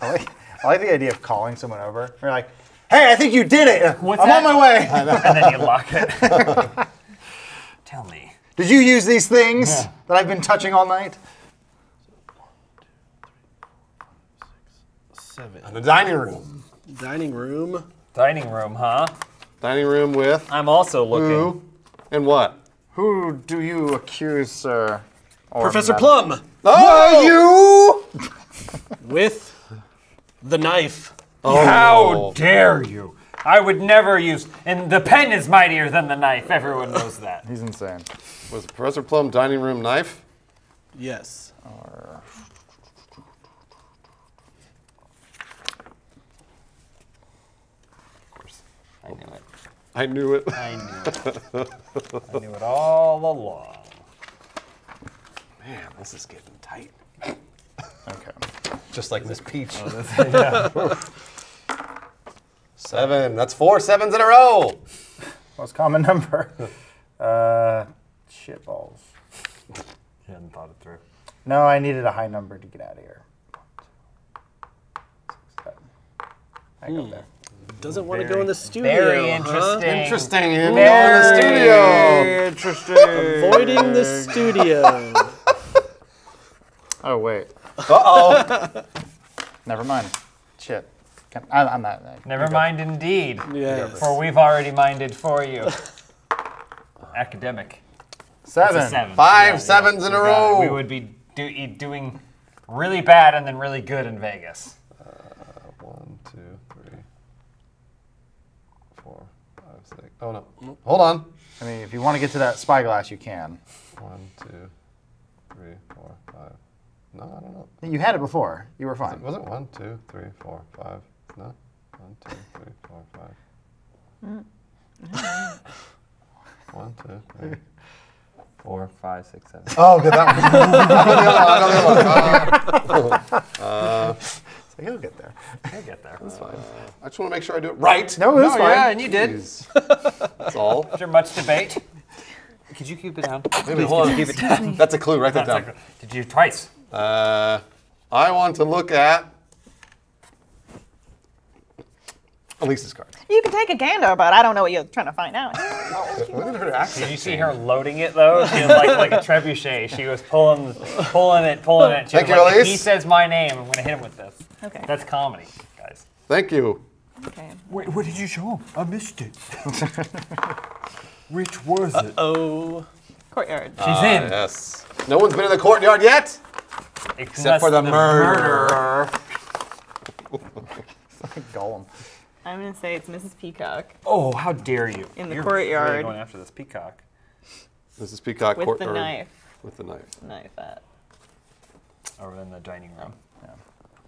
I like, I like the idea of calling someone over. You're like, hey, I think you did it. What's I'm that?" on my way. <laughs> and then you lock it. <laughs> Tell me. Did you use these things that I've been touching all night? Seven. In The dining room. Dining room. Dining room, huh? Dining room with I'm also looking. who and what? Who do you accuse, sir? Or Professor madam? Plum Oh, you! with the knife. Oh. How dare you? I would never use. And the pen is mightier than the knife. Everyone knows that. He's insane. Was it Professor Plum dining room knife? Yes. Of course, I knew it. I knew it. I knew it. I knew it all along. Man, this is getting tight. Okay. Just like this Peach. <laughs> Seven. That's four sevens in a row. Most common number. Uh, shit balls. You hadn't thought it through. No, I needed a high number to get out of here. Seven. I go there. Doesn't want to go in the studio. Very huh? interesting. Interesting. You in the studio. Interesting. Avoiding the studio. <laughs> Oh wait. Uh-oh. <laughs> Never mind. Shit. Can, I, I'm not. I- Never mind, indeed. yes. For we've already minded for you. <laughs> Academic. Seven. It's seven. Five Yeah, sevens yeah, in we a got it. row. We would be do, e- doing really bad and then really good in Vegas. One, two, three, four, five, six. Oh no. Hold on. I mean, if you want to get to that spyglass, you can. One, two, three, four, five. No, I don't know. You had it before. You were fine. Was it one, two, three, four, five? No. One, two, three, four, five. Mm. One, two, three. Four, five, six, seven. <laughs> Oh, good. That one. I know the other one. I know the other one. <laughs> Uh, uh, So he'll get there. We'll get there. That's fine. I just want to make sure I do it right. No, it's Oh, fine. yeah, and you did. Jeez. <laughs> That's all. After much debate. Could you keep it down? Wait, hold on. Keep it down. That's a clue. Write that down. Did you twice? Uh, I want to look at Elyse's card. You can take a gander, but I don't know what you're trying to find out. <laughs> What did her accent Did you see her loading it though? She was like like a trebuchet. She was pulling, pulling it, pulling it. She Thank was you, like, if Elyse. he says my name, I'm gonna hit him with this. Okay. That's comedy, guys. Thank you. Okay. Wait, what did you show? I missed it. <laughs> Which was it? Oh. Courtyard. She's Ah, in. Yes. No one's been in the courtyard yet. Except for the murderer. <laughs> Gollum. I'm gonna say it's Mrs. Peacock Oh, how dare you! in the You're Really courtyard going after this peacock. Mrs. Peacock with court- the or- knife. With the knife. Knife at. Over in the dining room.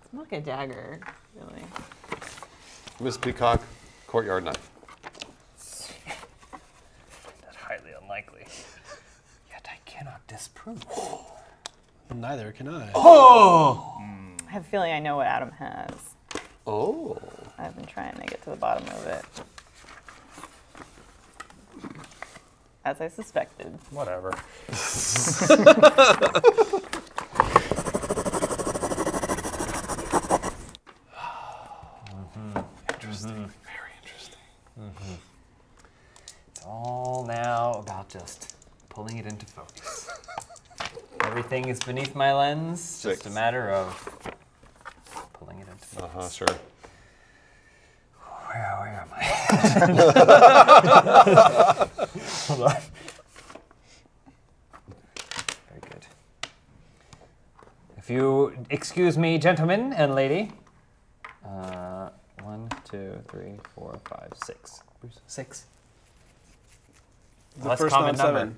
It's not like a dagger, really. Miss Peacock, courtyard knife. <laughs> That's highly unlikely. <laughs> Yet I cannot disprove. <gasps> Neither can I. <gasps> Oh! I have a feeling I know what Adam has. Oh. I've been trying to get to the bottom of it. As I suspected. Whatever. <laughs> Mm -hmm. It's all now about just pulling it into focus. <laughs> Everything is beneath my lens, Six. just a matter of pulling it into uh-huh, focus. Uh huh, sure. Where, where am I? Hold <laughs> on. Very good. If you excuse me, gentlemen and lady. Uh, one, two, three, four, five, six. Bruce, Six. The Less first common non-seven.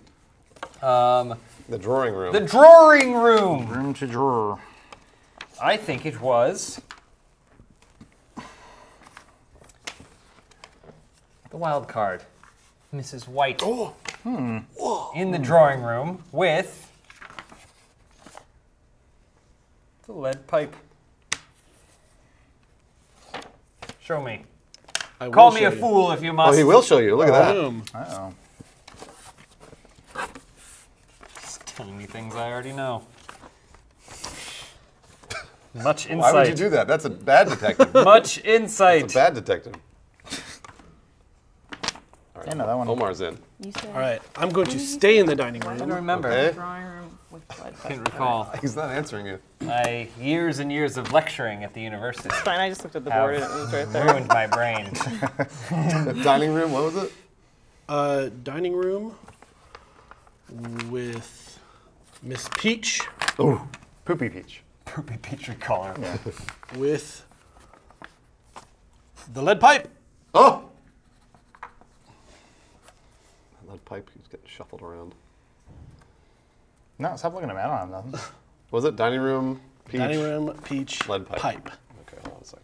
number. Um, The drawing room. the drawing room. Room to drawer. I think it was the wild card, Mrs. White, Hmm. in the drawing room with the lead pipe. Show me. I will Call me show a you. fool if you must. oh, he will show you. Look at that. Boom. Uh-oh. Just telling me things I already know. Much insight. Why would you do that? That's a bad detective. <laughs> Much insight. A bad detective. All Yeah, no, that one. Omar's in. You said All right, I'm going to stay in the dining room. I don't room. remember. Okay. Drawing room with blood. Can't recall. <laughs> He's not answering you. My years and years of lecturing at the university Fine, I just looked at the board and it was right there. ruined my brain. <laughs> Dining room. What was it? Uh, dining room with Miss Peach, Oh, poopy peach. Poopy Peach Petri collar. with the lead pipe. Oh! That lead pipe keeps getting shuffled around. No, stop looking at me. I don't have nothing. <laughs> Was it dining room? Peach? Dining room, peach, Lead pipe. pipe. Okay, hold on a sec.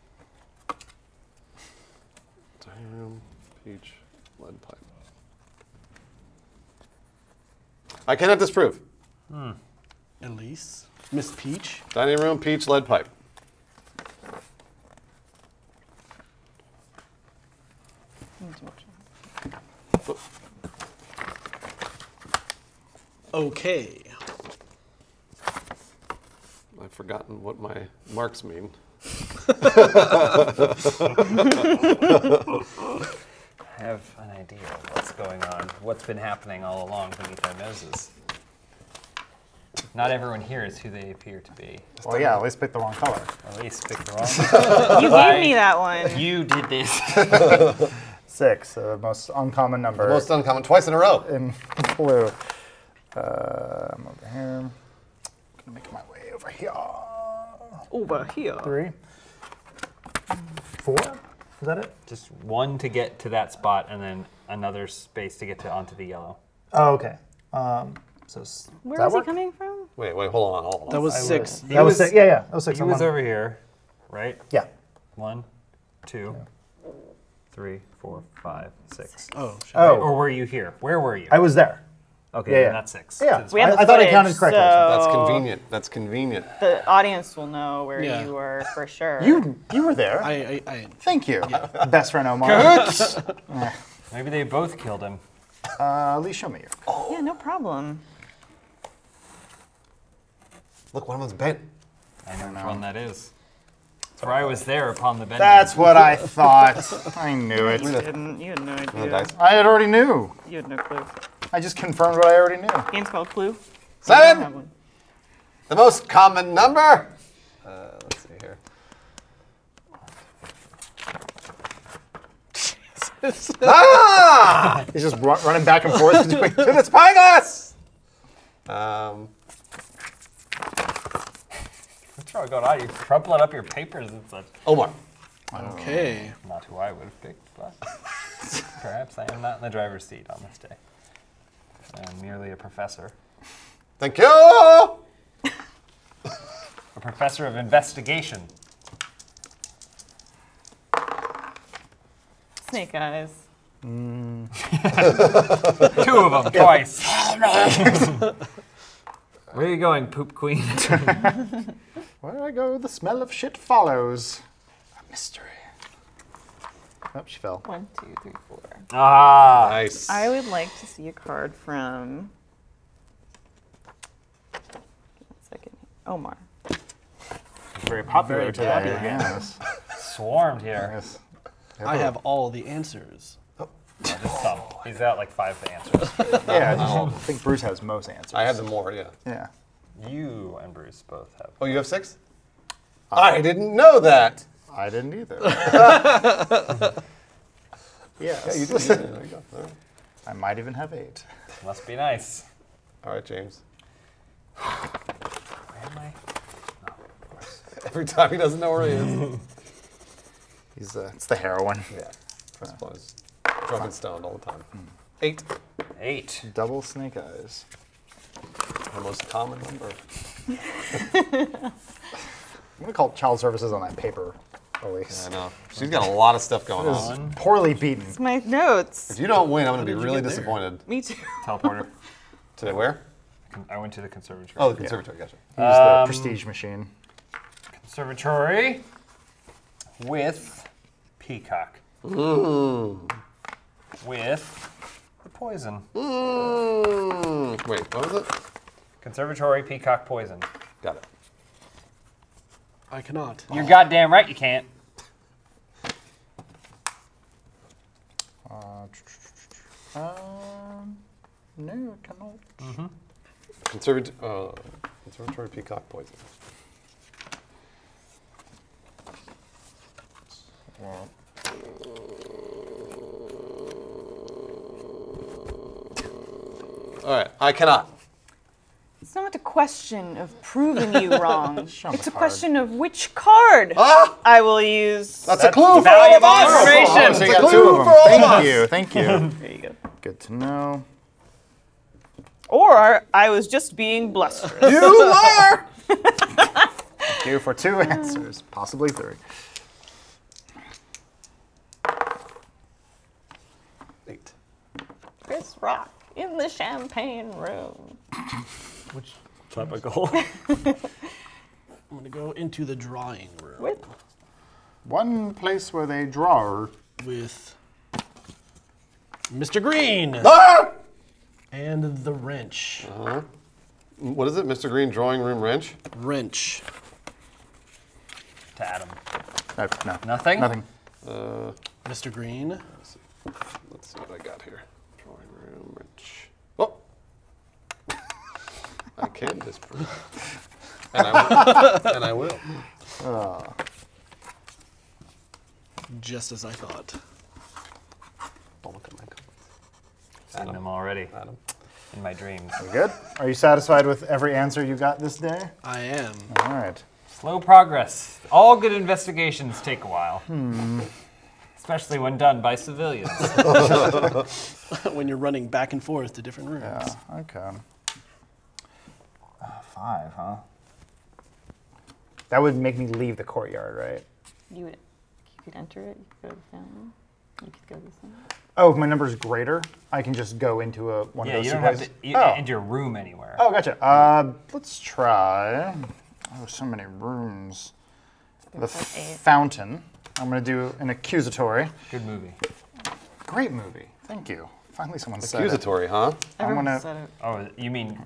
Dining room, peach, lead pipe. I cannot disprove. Hmm. Elyse, Miss Peach, Dining room, peach, lead pipe. okay. I've forgotten what my marks mean. <laughs> I have an idea of what's going on, what's been happening all along beneath our noses. Not everyone here is who they appear to be. Well, yeah, at least pick the wrong color. At least pick the wrong. <laughs> You gave me that one. you did this. <laughs> Six, the most uncommon number Most uncommon, twice in a row. in blue. Uh, I'm over here. Gonna make my way over here. Over here. Three. Four? Is that it? Just one to get to that spot, and then another space to get to onto the yellow. Oh, okay. Um, so s- Where that is work? he coming from? Wait, wait, hold on, hold on. That was I six. That was, was- six. Yeah, yeah. That was six. He I'm was on- over here, right? Yeah. One, two, three, four, five, six. Oh, shit. Oh, Or were you here? Where were you? I was there. Okay, yeah, yeah. that's six. Yeah. It's We have I- I thought I counted correctly. So That's convenient. That's convenient. The audience will know where Yeah. you were for sure. You you were there. I, I, I, Thank you, best friend Omar. <laughs> Maybe they both killed him. Uh, at least show me your. Yeah, no problem. Look, one of them's bent. I don't know which one that is. That's where I was there upon the bed. That's what I <laughs> thought. I knew it. You didn't. You had no The idea. dice. I had already knew. You had no clue. I just confirmed what I already knew. Game's called Clue. I don't have Seven! The most common number. Uh, let's see here. ah! <laughs> He's just run, running back and forth. between- to the spyglass! Um, What's wrong going on? You're crumpling up your papers and such. Omar. okay. Not who I would have picked, but <laughs> perhaps I am not in the driver's seat on this day. I'm merely a professor. Thank you! A professor of investigation. Snake eyes. Mm. <laughs> Two of them, twice. Where are you going, poop queen? <laughs> Where I go, the smell of shit follows. A mystery. Oh, she fell. One, two, three, four. ah, Nice. I would like to see a card from. One second. Omar. Very popular Very today. popular. Yes. <laughs> swarmed here. yes. I have all the answers. Just some. He's got like five answers. <laughs> Yeah, I think Bruce has most answers. I have the more, yeah. Yeah. You and Bruce both have. Oh, you have six? I didn't know that. I didn't either. <laughs> yes. Yeah, you did. <laughs> Yeah, there you go. All right. I might even have eight. Must be nice. All right, James. Where am I? Oh, of course. <laughs> Every time he doesn't know where he is. He's uh, it's the heroin. yeah. First one is drunk and stoned all the time. Eight. Eight. Double snake eyes. The most common number. I'm gonna call child services on that paper, Elyse. I know. She's got a lot of stuff going on. Poorly beaten. My notes. If you don't win, I'm going to be really disappointed. Me too. <laughs> Teleporter. Today, where? I went to the conservatory. Oh, the conservatory. Gotcha. Use the Um, prestige machine. Conservatory with peacock. With the poison. Mm, wait, what was it? Conservatory peacock poison. Got it. I cannot. You're goddamn right you can't. Uh, um, no, it cannot. Conservat- uh, conservatory peacock poison. All right, I cannot. It's not a question of proving you <laughs> wrong. It's a card. question of which card Ah! I will use. That's, a clue for all of valuable us. information. So you It's a clue two of them. for all of Thank us. you, thank you. <laughs> There you go. Good to know. Or I was just being blusterous. You liar! <laughs> Thank you for two answers, possibly three. Eight. Chris Rock in the champagne room. Which Typical. <laughs> I'm gonna go into the drawing room With One place where they draw. with Mr. Green Ah! and the wrench. Uh -huh. What is it, Mr. Green drawing room wrench? Wrench. to Adam. No, no. Nothing? Nothing. Uh, Mr. Green. Let's see. let's see what I got here. Drawing room wrench. Oh! I can disprove. and, I will. and I will. <laughs> Just as I thought. Don't look at my comments. Seen them already Adam. in my dreams. You good? Are you satisfied with every answer you got this day? I am. All right. Slow progress. All good investigations take a while. Hmm. Especially when done by civilians. <laughs> when you're running back and forth to different rooms. Yeah, okay. Five, huh? That would make me leave the courtyard, right? you would, you could enter it. You could go to the fountain. You could go this way. Oh, if my number is greater, I can just go into a one Yeah, of those you two don't have to you, oh. into your room anywhere. oh, gotcha. Uh, let's try. Oh, so many rooms. The There's fountain. I'm gonna do an accusatory. Good movie. Great movie. Thank you. Finally, someone said it. Accusatory, huh? I'm gonna, said it. Oh, you mean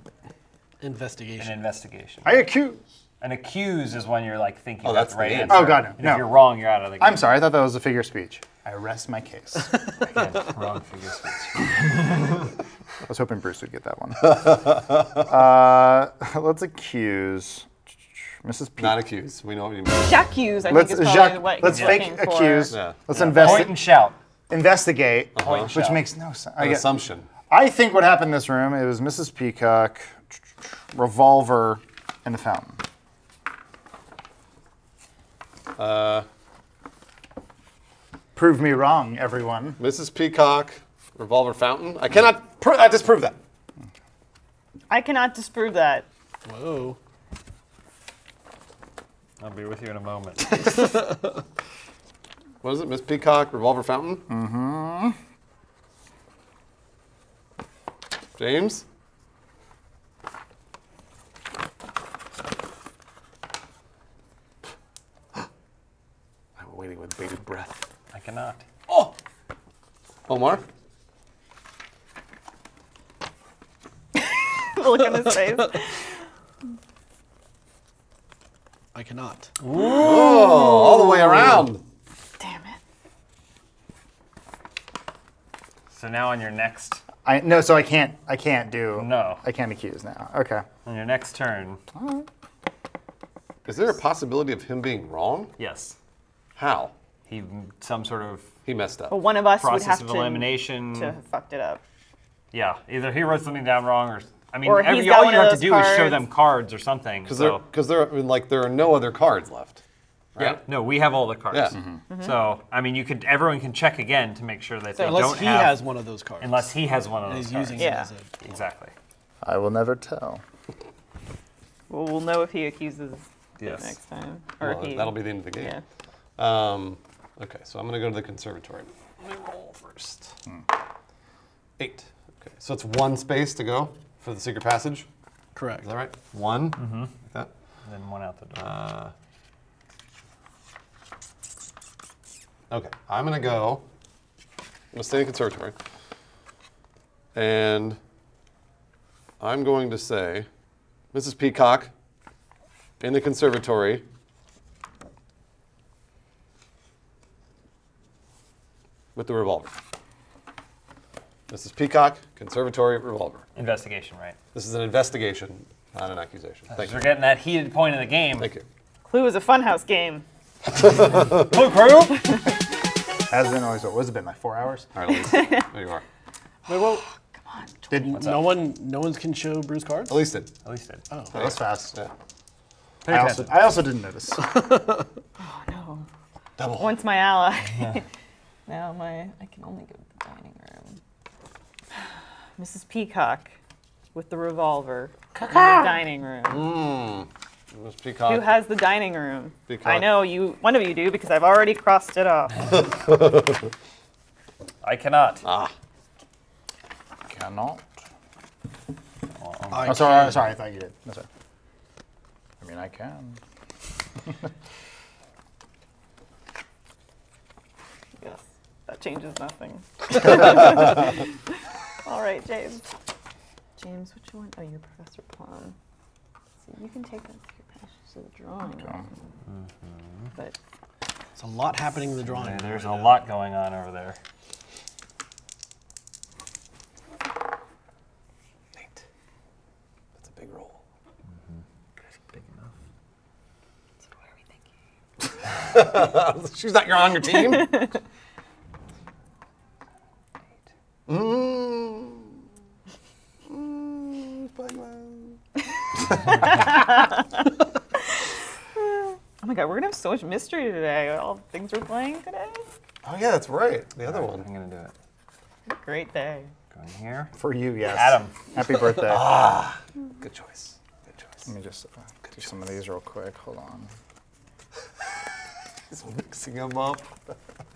an Investigation. investigation? I accuse. An accuse is when you're like thinking Oh, you that's the right answer. answer. Oh, God, no, And no. If you're wrong, you're out of the game. I'm sorry. I thought that was a figure of speech. I rest my case. <laughs> Again, <laughs> wrong figure of speech. I was hoping Bruce would get that one. uh, <laughs> let's accuse Mrs. P. Not accused. We know what you mean. J'accuse, I let's think is probably Jacques- what let's he's fake looking for. accuse. Yeah. Let's Point investi- and shout. investigate, Point and which shout. makes no sense. I, An get- assumption. I think what happened in this room it was Mrs. Peacock, revolver, and the fountain. Uh, Prove me wrong, everyone. Mrs. Peacock, revolver fountain. I cannot. Pr- I disprove that. I cannot disprove that. Whoa. I'll be with you in a moment. <laughs> What is it, Miss Peacock, revolver fountain? Mm-hmm. James. Waiting with bated breath. I cannot. Oh, Omar. <laughs> Look on his face. I cannot. Oh, all the way around. Damn it. So now on your next I no, so I can't. I can't do. No. I can't accuse now. Okay. On your next turn, Is there a possibility of him being wrong? yes, How? he some sort of He messed up. But one of us would process have of to, elimination. to have fucked it up. Yeah, either he wrote something down wrong, or I mean, Or he's every, got all one you of have to those do is show cards. them cards or something. Because so, there, because there, I mean, like there are no other cards left. yeah, no, we have all the cards. Yeah. Mm-hmm. So I mean, you could everyone can check again to make sure that they Unless don't he have, has one of those cards. unless he has one of and those he's cards. using Yeah. it as a. Exactly. I will never tell. Well, we'll know if he accuses Yes. next time. Or Well, he, that'll be the end of the game. Yeah. Um, okay, so I'm going to go to the conservatory. Let me roll first. Eight. Okay, so it's one space to go for the secret passage. Correct. Is that right? One. Mm-hmm. Like that. And then one out the door. Uh, okay, I'm going to go. I'm going to stay in the conservatory. And I'm going to say, Mrs. Peacock, in the conservatory. With the revolver. Mrs. Peacock, conservatory, revolver. Investigation, right? This is an investigation, not an accusation. Thank We're getting that heated point in the game. Thank you. Clue is a Funhaus game. <laughs> Clue crew. <laughs> Has been always. What was it been like four hours? All right, Elyse. <laughs> there you are. Wait, well, oh, Did no one, no one can show Bruce cards. Elyse did. At least it. Oh, that was fast. Yeah. Pay I also, attention. I also didn't notice. Oh no. Double. Once my ally. Now my I can only go to the dining room. <sighs> Mrs. Peacock with the revolver in the dining room. Miss Peacock. Who has the dining room? I know you. One of you do because I've already crossed it off. <laughs> I cannot. Ah. Cannot. I Oh, sorry. can. Sorry, I thought you did. No, sorry. I mean, I can. <laughs> yes, that changes nothing. <laughs> All right, James. James, what you want? Oh, you're Professor Plum. So you can take that to your passage to the drawing room. Mm-hmm. But There's a lot happening in the drawing Yeah, room. there's a now. lot going on over there. Eight. That's a big roll. Mm-hmm. Big enough. <laughs> She's not your on your team. <laughs> Mmm. Mmm. playing well. oh my God, we're gonna have so much mystery today. All the things we're playing today. Oh yeah, that's right. The other one. I'm gonna do it. Great day. Going here. For you, yes. Adam. Happy birthday. <laughs> ah, Good choice. Good choice. Let me just uh, do some of these real quick. Hold on. <laughs> He's mixing them up. <laughs>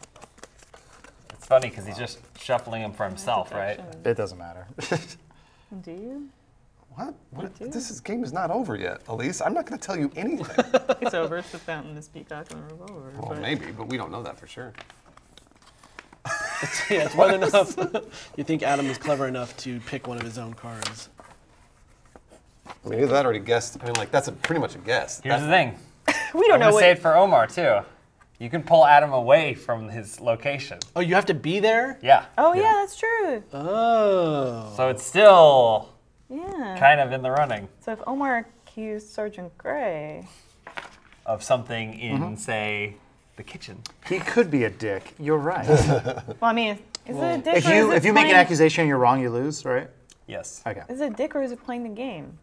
It's funny because he's just shuffling them for himself, right? It doesn't matter. <laughs> Do you? What? what? do. This is, game is not over yet, Elyse. I'm not going to tell you anything. <laughs> It's over. It's the fountain, this peacock, and the revolver. well, but- maybe, but we don't know that for sure. <laughs> yeah, it's well enough. you think Adam is clever enough to pick one of his own cards? I mean, either that or he guessed. I mean, like that's a, pretty much a guess. Here's That- the thing. We don't know gonna what. say it for Omar too. You can pull Adam away from his location. Oh, you have to be there. Yeah. oh yeah, that's true. Oh. So it's still Yeah. kind of in the running So if Omar accused Sergeant Gray, of something in, Mm-hmm. say, the kitchen. he could be a dick. You're right. <laughs> well, I mean, is it a dick if or you is it if you make an accusation and you're wrong, you lose, right? Yes. Okay. Is it a dick or is it playing the game?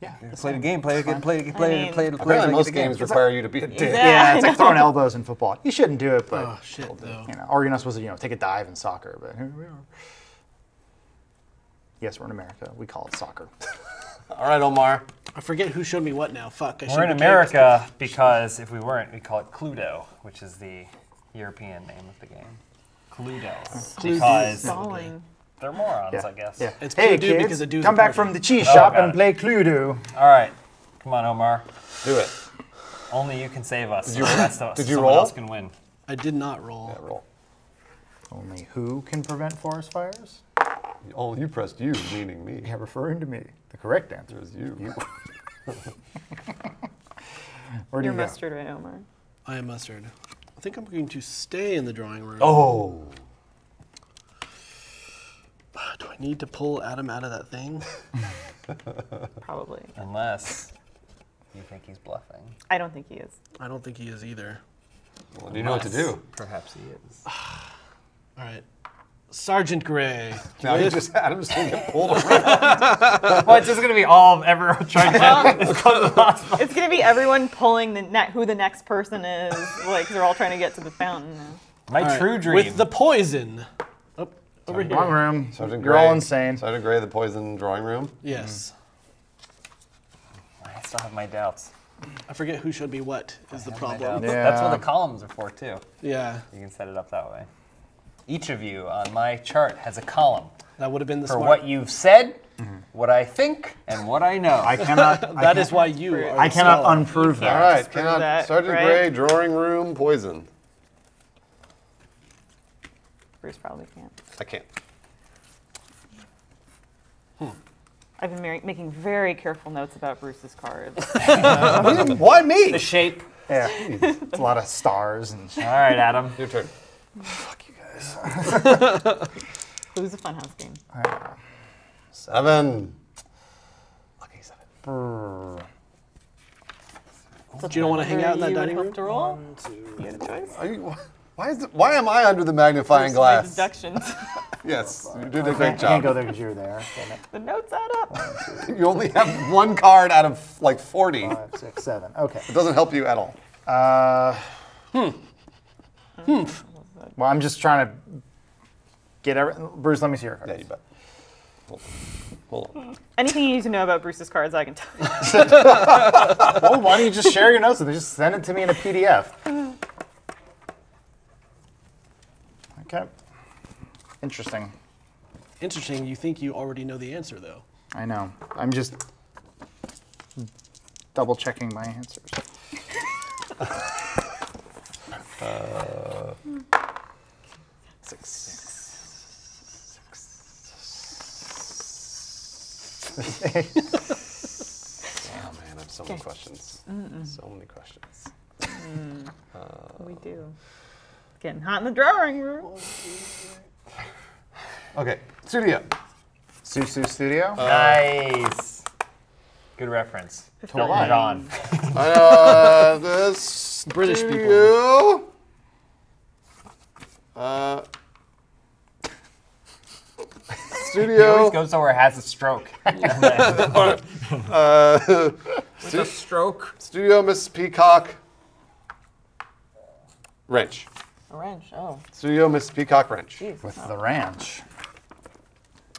Yeah. Play the game. Play it. Play it. Play it, play it, Apparently, most games require you to be a dick. Yeah, it's like <laughs> throwing elbows in football. You shouldn't do it, but Oh shit, though. you know, or you're not supposed to, you know, take a dive in soccer. But here we are. Yes, we're in America. We call it soccer. <laughs> All right, Omar. I forget who showed me what now. Fuck. I We're should in be America because if we weren't, we'd call it Cluedo, which is the European name of the game. Cluedo. Because Falling. They're morons, Yeah. I guess. Yeah. It's hey Cluedo kids, because the dude's come a back from the cheese Oh, shop got and it. play Cluedo. All right. Come on, Omar. Do it. Only you can save us. Did you- so the rest of us, did you someone roll? else can win. I did not roll. Yeah, roll. Only who can prevent forest fires? Oh, you pressed you, meaning me. Yeah, referring to me. The correct answer. is was you. <laughs> Where do You're you go? mustard, right, Omar? I am mustard. I think I'm going to stay in the drawing room. Oh. Need to pull Adam out of that thing. <laughs> Probably. Unless you think he's bluffing. I don't think he is. I don't think he is either. Well, do you know what to do? Perhaps he is. <sighs> All right. Sergeant Gray. <laughs> Now you just Adam's gonna get pulled away. <laughs> well, it's just gonna be all of everyone trying to it's called the last. It's gonna be everyone pulling the net, who the next person is, like 'cause they're all trying to get to the fountain. My All right, true dream. With the poison. Over here. Wrong room. Sergeant You're Gray. all insane. Sergeant Gray, the poison drawing room. Yes. Mm. I still have my doubts. I forget who showed me what is the I have problem. doubts. That's what the columns are for too. Yeah, You can set it up that way. Each of you on my chart has a column that would have been the for smart. what you've said, mm-hmm. what I think, and what I know. I cannot. <laughs> I That can't- is why you are. I the cannot scholar. unprove that. All right, disprove cannot that, Sergeant right? Gray, drawing room, poison. Bruce probably can't. I can't. Hmm. I've been mar- making very careful notes about Bruce's cards. <laughs> Why me? the shape. Yeah. it's a lot of stars and. All right, Adam. Your turn. Fuck you guys. <laughs> it was a Funhaus game. Seven. Lucky seven. Do You don't want to hang out in that dining hope room? to roll? You had a choice. Are you, why is it, why am I under the magnifying Bruce glass? deductions. <laughs> Yes, you did a I great job. can't go there because you're there. The notes add up. <laughs> You only have one card out of like 40. It Five, six, seven. Okay. It doesn't help you at all. Uh, hmm. Well, I'm just trying to get every. Bruce, let me see your cards. Yeah, you bet. Hold on. Hold on. Anything you need to know about Bruce's cards, I can tell you. <laughs> Well, why don't you just share your notes and just send it to me in a PDF? Okay. Interesting. Interesting. You think you already know the answer, though. I know. I'm just double checking my answers. uh, <laughs> six. six. Oh man, I have so many questions. So many questions. <laughs> we do. It's getting hot in the drawing room. Okay, studio. Sussudio. Nice. Good reference. Elton what? John. <laughs> Uh, this British people. studio. Uh, He always studio. goes somewhere has a stroke. <laughs> Uh, With a stroke. studio, Mrs. Peacock. Wrench. A wrench. Oh, Studio, Mrs. Peacock wrench. jeez. With the ranch.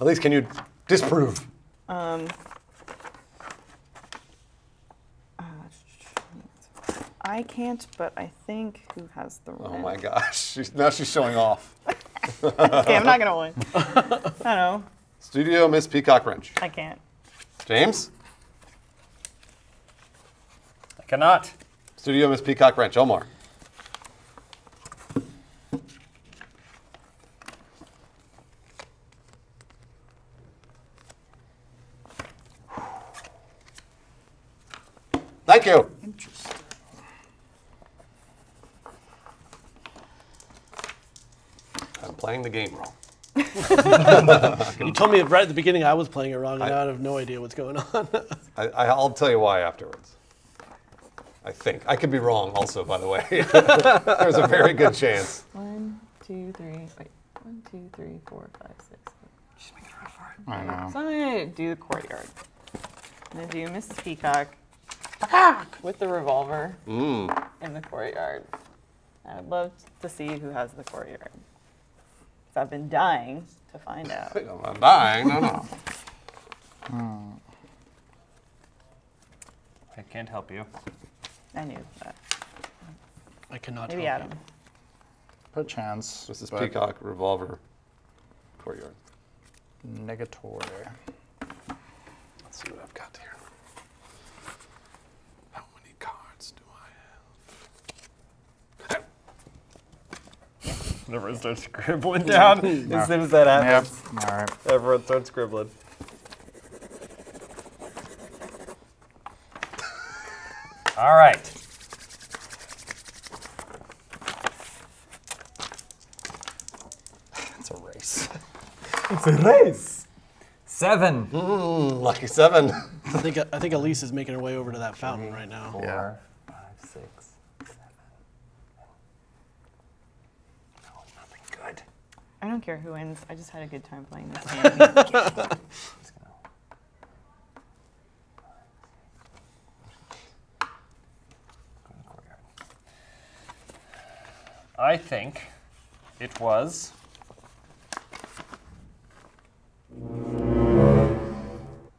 At least, can you disprove? Um. uh, I can't, but I think who has the wrench? Oh my gosh, <laughs> she's, now she's showing off. <laughs> Okay, I'm not gonna win. <laughs> I don't know. Studio, Miss Peacock wrench. I can't. James. I cannot. Studio, Miss Peacock wrench. Omar. Thank you. Interesting. I'm playing the game wrong. <laughs> You told me right at the beginning I was playing it wrong, and I- now I have no idea what's going on. <laughs> I, I, I'll tell you why afterwards. I think. I could be wrong also, by the way. <laughs> There's a very good chance. One, two, three. Wait. One, two, three, four, five, six. seven. I know. So I'm gonna do the courtyard. I'm gonna do Mrs. Peacock with the revolver mm. in the courtyard. I would love to see who has the courtyard. 'Cause I've been dying to find out. I'm dying. No, no. <laughs> I can't help you. I knew that. I cannot. Maybe help Adam. Put chance. Mrs. but Peacock, revolver, courtyard. Negatory. Let's see what I've got here. How many cards do I have? Everyone starts scribbling down <laughs> as soon as that Yep. happens. All right. Everyone starts scribbling. All right. <sighs> It's a race. <laughs> It's a race. Seven. Mm, lucky seven. I think I think Elyse is making her way over to that fountain right now. Yeah. five, six, seven. No, nothing good. I don't care who wins. I just had a good time playing this <laughs> game. Just gonna- Go to the courtyard. I think it was.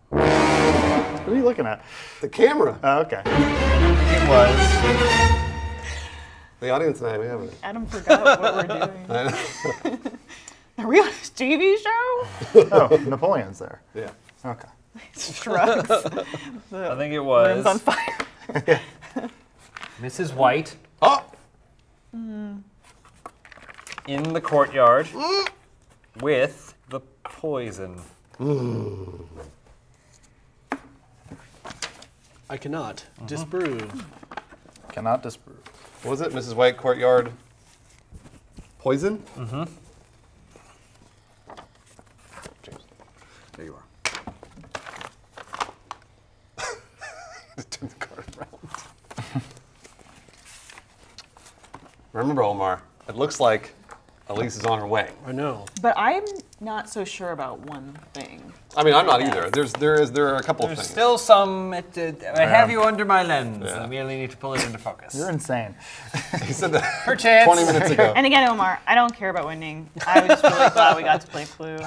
What are you looking at? The camera. Oh, okay. It was. The audience and I, we haven't. Adam forgot what we're doing. <laughs> Are we on a TV show? <laughs> Oh, Napoleon's there. Yeah. Okay. Shrugs. I think it Room's was on fire. <laughs> yeah. Mrs. White Oh! in the courtyard with the poison. I cannot mm-hmm. disprove. Cannot disprove. What was it? Mrs. White Courtyard. Poison? Mm-hmm. James. There you are. Just turn the card around. Remember, Omar, it looks like Elyse is on her way. I know. But I'm not so sure about one thing. I mean, I'm not either. There's, there is, there are a couple of There's things. still some. It, uh, I have you under my lens. Yeah. I merely need to pull it into focus. You're insane. <laughs> he said that <laughs> Perchance. 20 minutes ago. And again, Omar, I don't care about winning. I was just really glad we got to play Clue.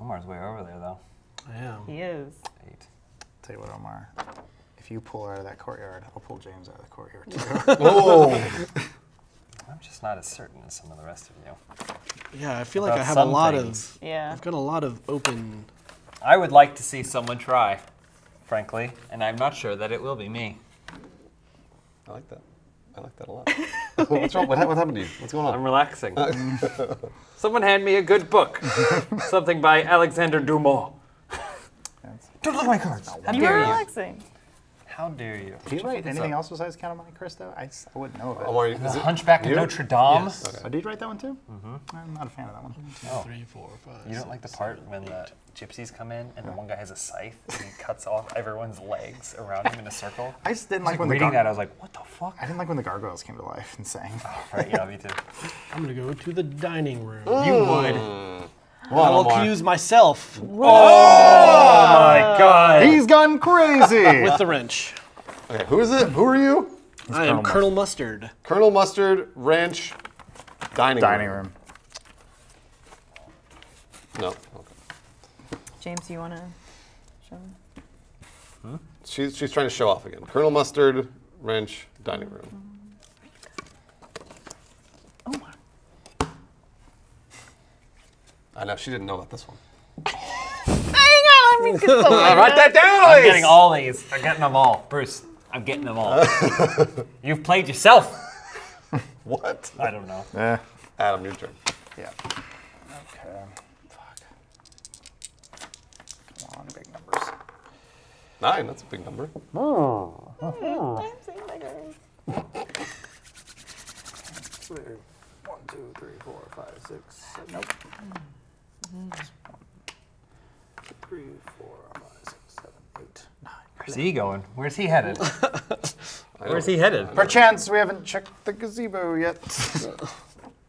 Omar's way over there, though. I am. He is. Eight. Tell you what, Omar. If you pull out of that courtyard, I'll pull James out of the courtyard too. <laughs> oh, <laughs> I'm just not as certain as some of the rest of you. Yeah, I feel like I have a lot things. of. Yeah. I've got a lot of open. I would like to see someone try, frankly, and I'm not sure that it will be me. I like that. I like that a lot. <laughs> What's wrong? What, what happened to you? What's going on? I'm relaxing. Uh, someone hand me a good book. Something by Alexander Dumas. Don't look at my cards. How You were dare you? Relaxing. How dare you? Do you write anything up. else besides Count of Monte Cristo? I, s- I wouldn't know of it. Omar, is The it Hunchback of you? Notre Dame. Yes. Oh, did you write that one too? Mm-hmm. I'm not a fan of that one. Oh. Three, four, five. You don't like the six, part seven, when the gypsies come in and the one guy has a scythe and he cuts off everyone's legs around him in a circle? <laughs> I just didn't I like was when the reading gar- that, I was like, what the fuck? I didn't like when the gargoyles came to life and sang. <laughs> Right, yeah, me too. I'm gonna go to the dining room. You would. Come I'll Omar. accuse myself Oh, oh my god. He's gone crazy. <laughs> with the wrench. Okay, who is it? Who are you? I am Colonel Colonel Mustard. Colonel Mustard Ranch Dining, Dining room. No. Okay. James, do you want to show me? Hmm? She's, she's trying to show off again. Colonel Mustard Ranch Dining Room. Omar. I know, she didn't know about this one. Hang <laughs> on, let me get the Write that down, I'm getting all these. I'm getting them all. Bruce, I'm getting them all. <laughs> You've played yourself. What? I don't know. Yeah. Adam, your turn. Yeah. Okay. Fuck. Come on, big numbers. Nine, that's a big number. Oh. I'm saying bigger. One, two, three, four, five, six, seven. Nope. Three, four, five, six, seven, eight, nine. Where's he going? Where's he headed? <laughs> Where's he headed? <laughs> Perchance we haven't checked the gazebo yet. <laughs>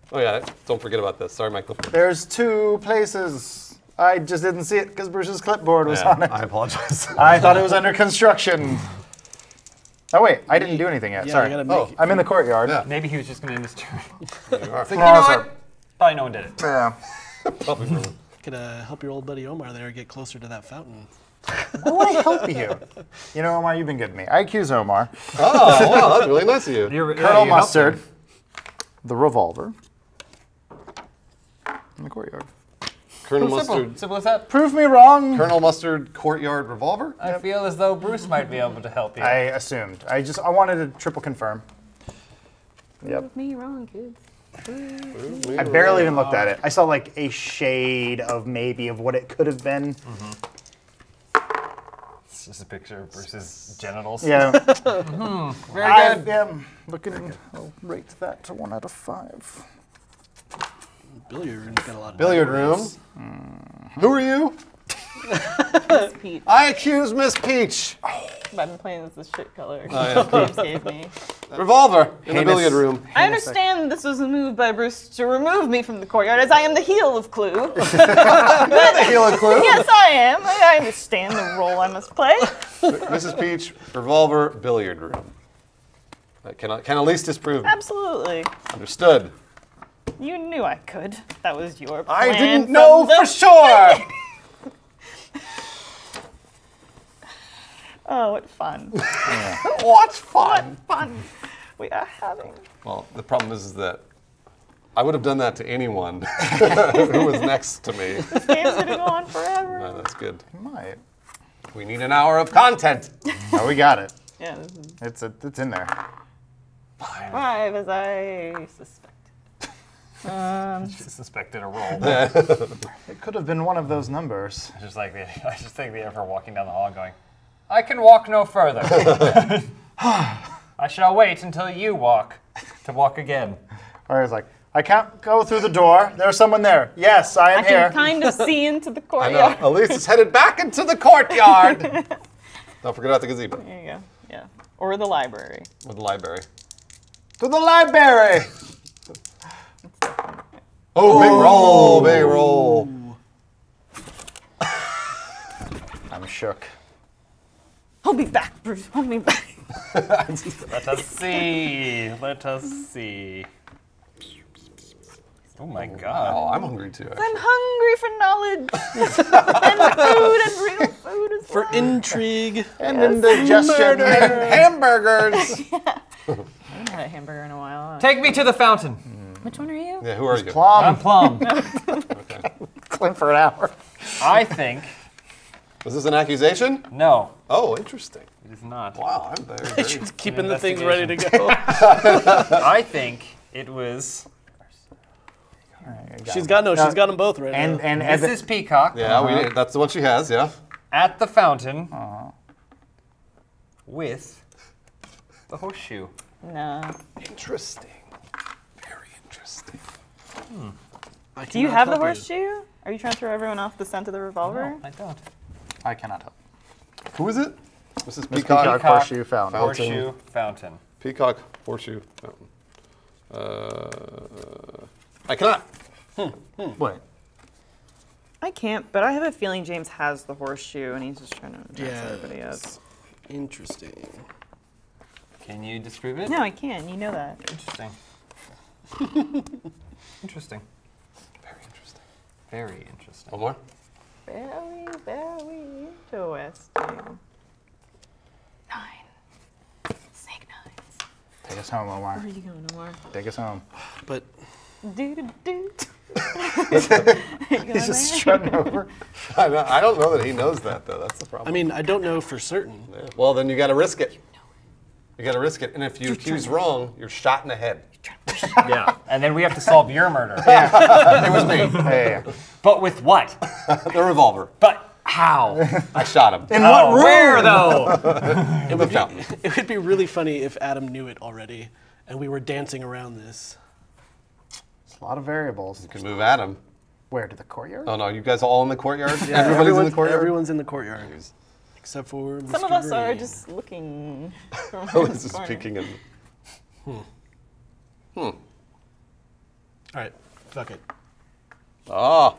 Oh, yeah, don't forget about this. Sorry, Michael. There's two places. I just didn't see it because Bruce's clipboard was Yeah, on it. I apologize. I thought it was under construction. Oh wait, I didn't do anything yet. Yeah, Sorry. you gotta make. Oh. I'm in the courtyard. Yeah. Maybe he was just going to end his turn. You are. Like, you know sorry. what? Probably no one did it. Yeah. Probably <laughs> for- Could uh, help your old buddy Omar there get closer to that fountain. Why would I help you? You know, Omar, you've been good to me. I accuse Omar. Oh, wow, that's really nice of you. You're, yeah, Colonel you Mustard, the revolver, in the courtyard. Colonel Simple. Mustard. Simple as that. Prove me wrong. Colonel Mustard Courtyard Revolver? I feel as though Bruce might be able to help you. I assumed. I just I wanted to triple confirm. Yep. Me wrong, kids. I barely even looked at it. I saw like a shade of maybe of what it could have been. It's just a picture of Bruce's genitals. Yeah. <laughs> Mm-hmm. Very I good. am looking. I'll rate that to one out of five. billiard room's got a lot of Billiard room. diamonds. Who are you? Peach. I accuse Miss Peach. I've been playing as this shit color. Oh, yeah. <laughs> James gave me. Revolver in the billiard room. I understand this was a move by Bruce to remove me from the courtyard, as I am the heel of Clue. <laughs> The Heel and clue. yes, I am. I I understand the role I must play. <laughs> Mrs. Peach, revolver, billiard room. That can, can at least disprove. Absolutely. Understood. You knew I could. That was your plan. I didn't know the for sure. Oh, what fun. <laughs> what fun. fun we are having. Well, the problem is, is that I would have done that to anyone <laughs> who was next to me. <laughs> This game's gonna go on forever. Uh, that's good. It Might. We need an hour of content. Oh, we got it. Yeah, this is It's a, it's in there. five Five, as I suspected. Um, She suspected a roll. It could have been one of those numbers. just like the, I just think the Emperor walking down the hall going, I can walk no further. <laughs> <sighs> I shall wait until you walk to walk again. Or it's like, I can't go through the door. There's someone there. Yes, I am I here. I can kind of see into the <laughs> I know. courtyard. Elyse is headed back into the courtyard. <laughs> Don't forget about the gazebo There you go. Yeah. Or the library. or the library. to the library. Oh, big oh. roll, big roll. I'm shook. I'll be back, Bruce. I'll be back. Let us see. Let us see. Oh my oh, god. Oh, I'm hungry too. actually. I'm hungry for knowledge <laughs> and food and real food as For well. intrigue. And indigestion. Hamburgers. <laughs> <laughs> I haven't had a hamburger in a while. Take me to the fountain. Hmm. Which one are you? yeah, who are you? Plum. I'm Plum. Plum. Clean for an hour. I think. Was this an accusation? No, Oh, interesting. it is not. Wow, I'm very, <laughs> very She's keeping the things ready to go. <laughs> I think it was she's got no, she's got them both right And now. and and Mrs. Peacock Yeah, we, uh-huh. that's the one she has. Yeah. at the fountain with the horseshoe. No. Interesting. Very interesting. I Do you have the help horseshoe? Are you trying to throw everyone off the scent of the revolver? I don't. I cannot help. Who is it? Mrs. Miss Peacock. Peacock Horseshoe Fountain. Fountain. Horseshoe fountain. Peacock horseshoe fountain. Uh, I cannot. Wait. I can't, but I have a feeling James has the horseshoe and he's just trying to impress Yeah. everybody else. Interesting. Can you disprove it? No, I can. You know that. Interesting. <laughs> interesting. Very interesting. Very interesting. One more. Very, very interesting. Nine. Snake nines. Take us home, Omar. Where are you going, Omar? Take us home. But Do do do. He's just strutting over. I don't, I don't know that he knows that though. That's the problem. I mean, I don't know for certain. Yeah. Well, then you got to risk it. You got to risk it, and if you accuse wrong, you're shot in the head. Yeah. And then we have to solve your murder. <laughs> It was me. Hey. But with what? <laughs> the revolver. But how? I shot him. In Oh, what room? Where though? <laughs> in the fountain. It would be really funny if Adam knew it already and we were dancing around this. It's a lot of variables. You can move Adam. Where to the courtyard? Oh no, you guys all in the courtyard? Everybody's in the Everyone's- courtyard? Everyone's in the courtyard. Except for Some of Mr. us are just looking. <laughs> from oh, Elyse this is corner. peeking in. Hmm. Hmm. All right, fuck it. Oh.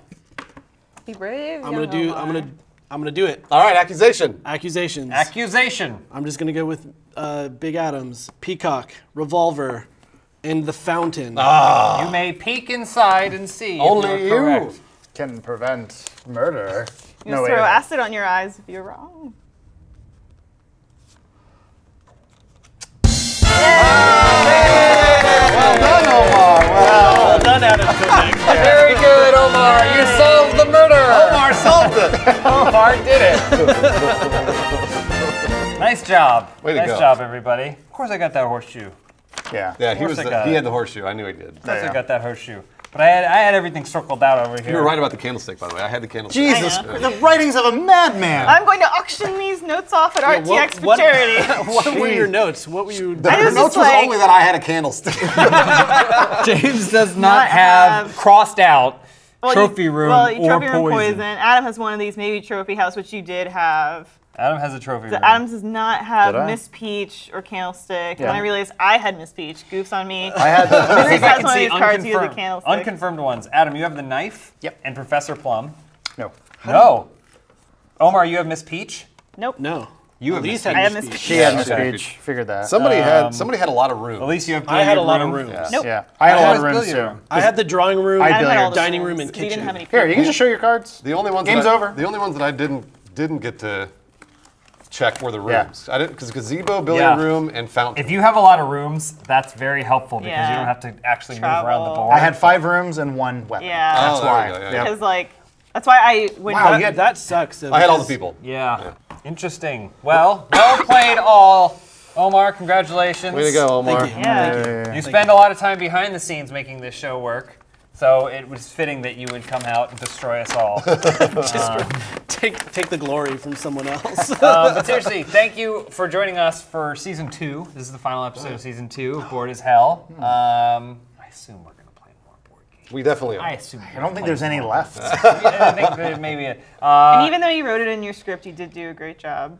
Be brave. I'm gonna do. Omar. I'm gonna. I'm gonna do it. All right, accusation. Accusations. Accusation. I'm just gonna go with uh, Big Adams, Peacock, Revolver, and the Fountain. Ah. You may peek inside and see. Only if you. you're correct. Can prevent murder. You no just way. throw acid on your eyes if you're wrong. Solved it. Omar did it. <laughs> nice job. Way to nice go. job, everybody. Of course, I got that horseshoe. Yeah. Yeah, he was. I The, got he it. had the horseshoe. I knew he did. Of course, Yeah. I got that horseshoe. But I had, I had everything circled out over here. You were right about the candlestick, by the way. I had the candlestick. Jesus, know. the writings of a madman. I'm going to auction these notes off at RTX what- for what- charity. <laughs> What were your notes? What were you? The, the notes just was like- only that I had a candlestick. <laughs> James does not, Not have, have- crossed out Well, you- trophy room well, or trophy room poison. poison. Adam has one of these, maybe trophy house, which you did have. Adam has a trophy room. Adam does not have Miss Peach or Candlestick. Yeah. And I realized I had Miss Peach. Goofs on me. <laughs> I had the. <laughs> See if I has can one of see these cards, you have the unconfirmed, candlestick. unconfirmed ones. Adam, you have the knife. Yep. And Professor Plum. no. No. Omar, you have Miss Peach. Nope. No. You have Elyse had I have Miss Miss She had Yeah, Miss okay. Peach. Figured that. somebody Um, had somebody had a lot of room. At least you have. I had a lot of rooms. Yeah. Nope. Yeah, I had a I lot of rooms too. I had the drawing room, I had all the dining rooms. room, and We didn't kitchen. have any Here, you can just show your cards. The only ones Game's that I, over. The only ones that I didn't didn't get to check were the rooms. Yeah. rooms. I didn't because gazebo, billiard Yeah. room, and fountain. If you have a lot of rooms, that's very helpful because you don't have to actually move around the board. I had five rooms and one weapon. Yeah. oh, That's there why. go, yeah, Yep. yeah. Because, like, that's why I would. Wow, That, yeah. that sucks. I had all the because- people. Yeah. Interesting. Well, well played all. Omar, congratulations. Way to go, Omar. Thank you. Yeah. You spend a lot of time behind the scenes making this show work, so it was fitting that you would come out and destroy us all. <laughs> Take take the glory from someone else. <laughs> Uh, but seriously, thank you for joining us for season two. This is the final episode of season two of Board as Hell. Um, I assume we're going to play more board games. We definitely are. I assume. I don't think there's any left. <laughs> I think that maybe. It, uh, And even though you wrote it in your script, you did do a great job.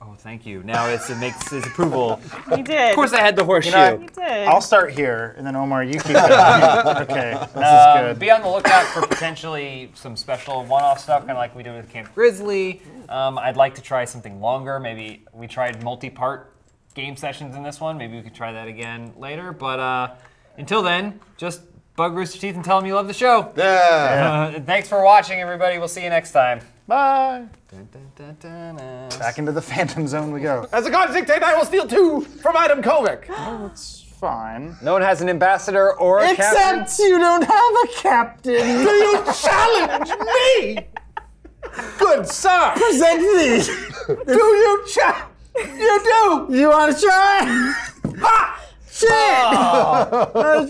oh, thank you. Now it's, it makes his approval. You did. Of course, I had the horseshoe. know, You did. I'll start here, and then Omar, you keep <laughs> going. okay, this is Um, good. be on the lookout for potentially some special one-off stuff, kind of like we did with Camp Grizzly. Um, I'd like to try something longer. Maybe we tried multi-part game sessions in this one. Maybe we could try that again later. But uh, until then, just bug Rooster Teeth and tell them you love the show. Yeah. Uh, thanks for watching, everybody. We'll see you next time. Bye. Dun, dun, dun, dun, dun. Back into the Phantom Zone we go. As a god dictate, I will steal two from Adam Kovic. Oh, it's fine. No one has an ambassador or a captain. Except you don't have a captain. <laughs> Do you challenge me? Good sir. Present these. Do you challenge? You do. You want to try? Shit! <laughs>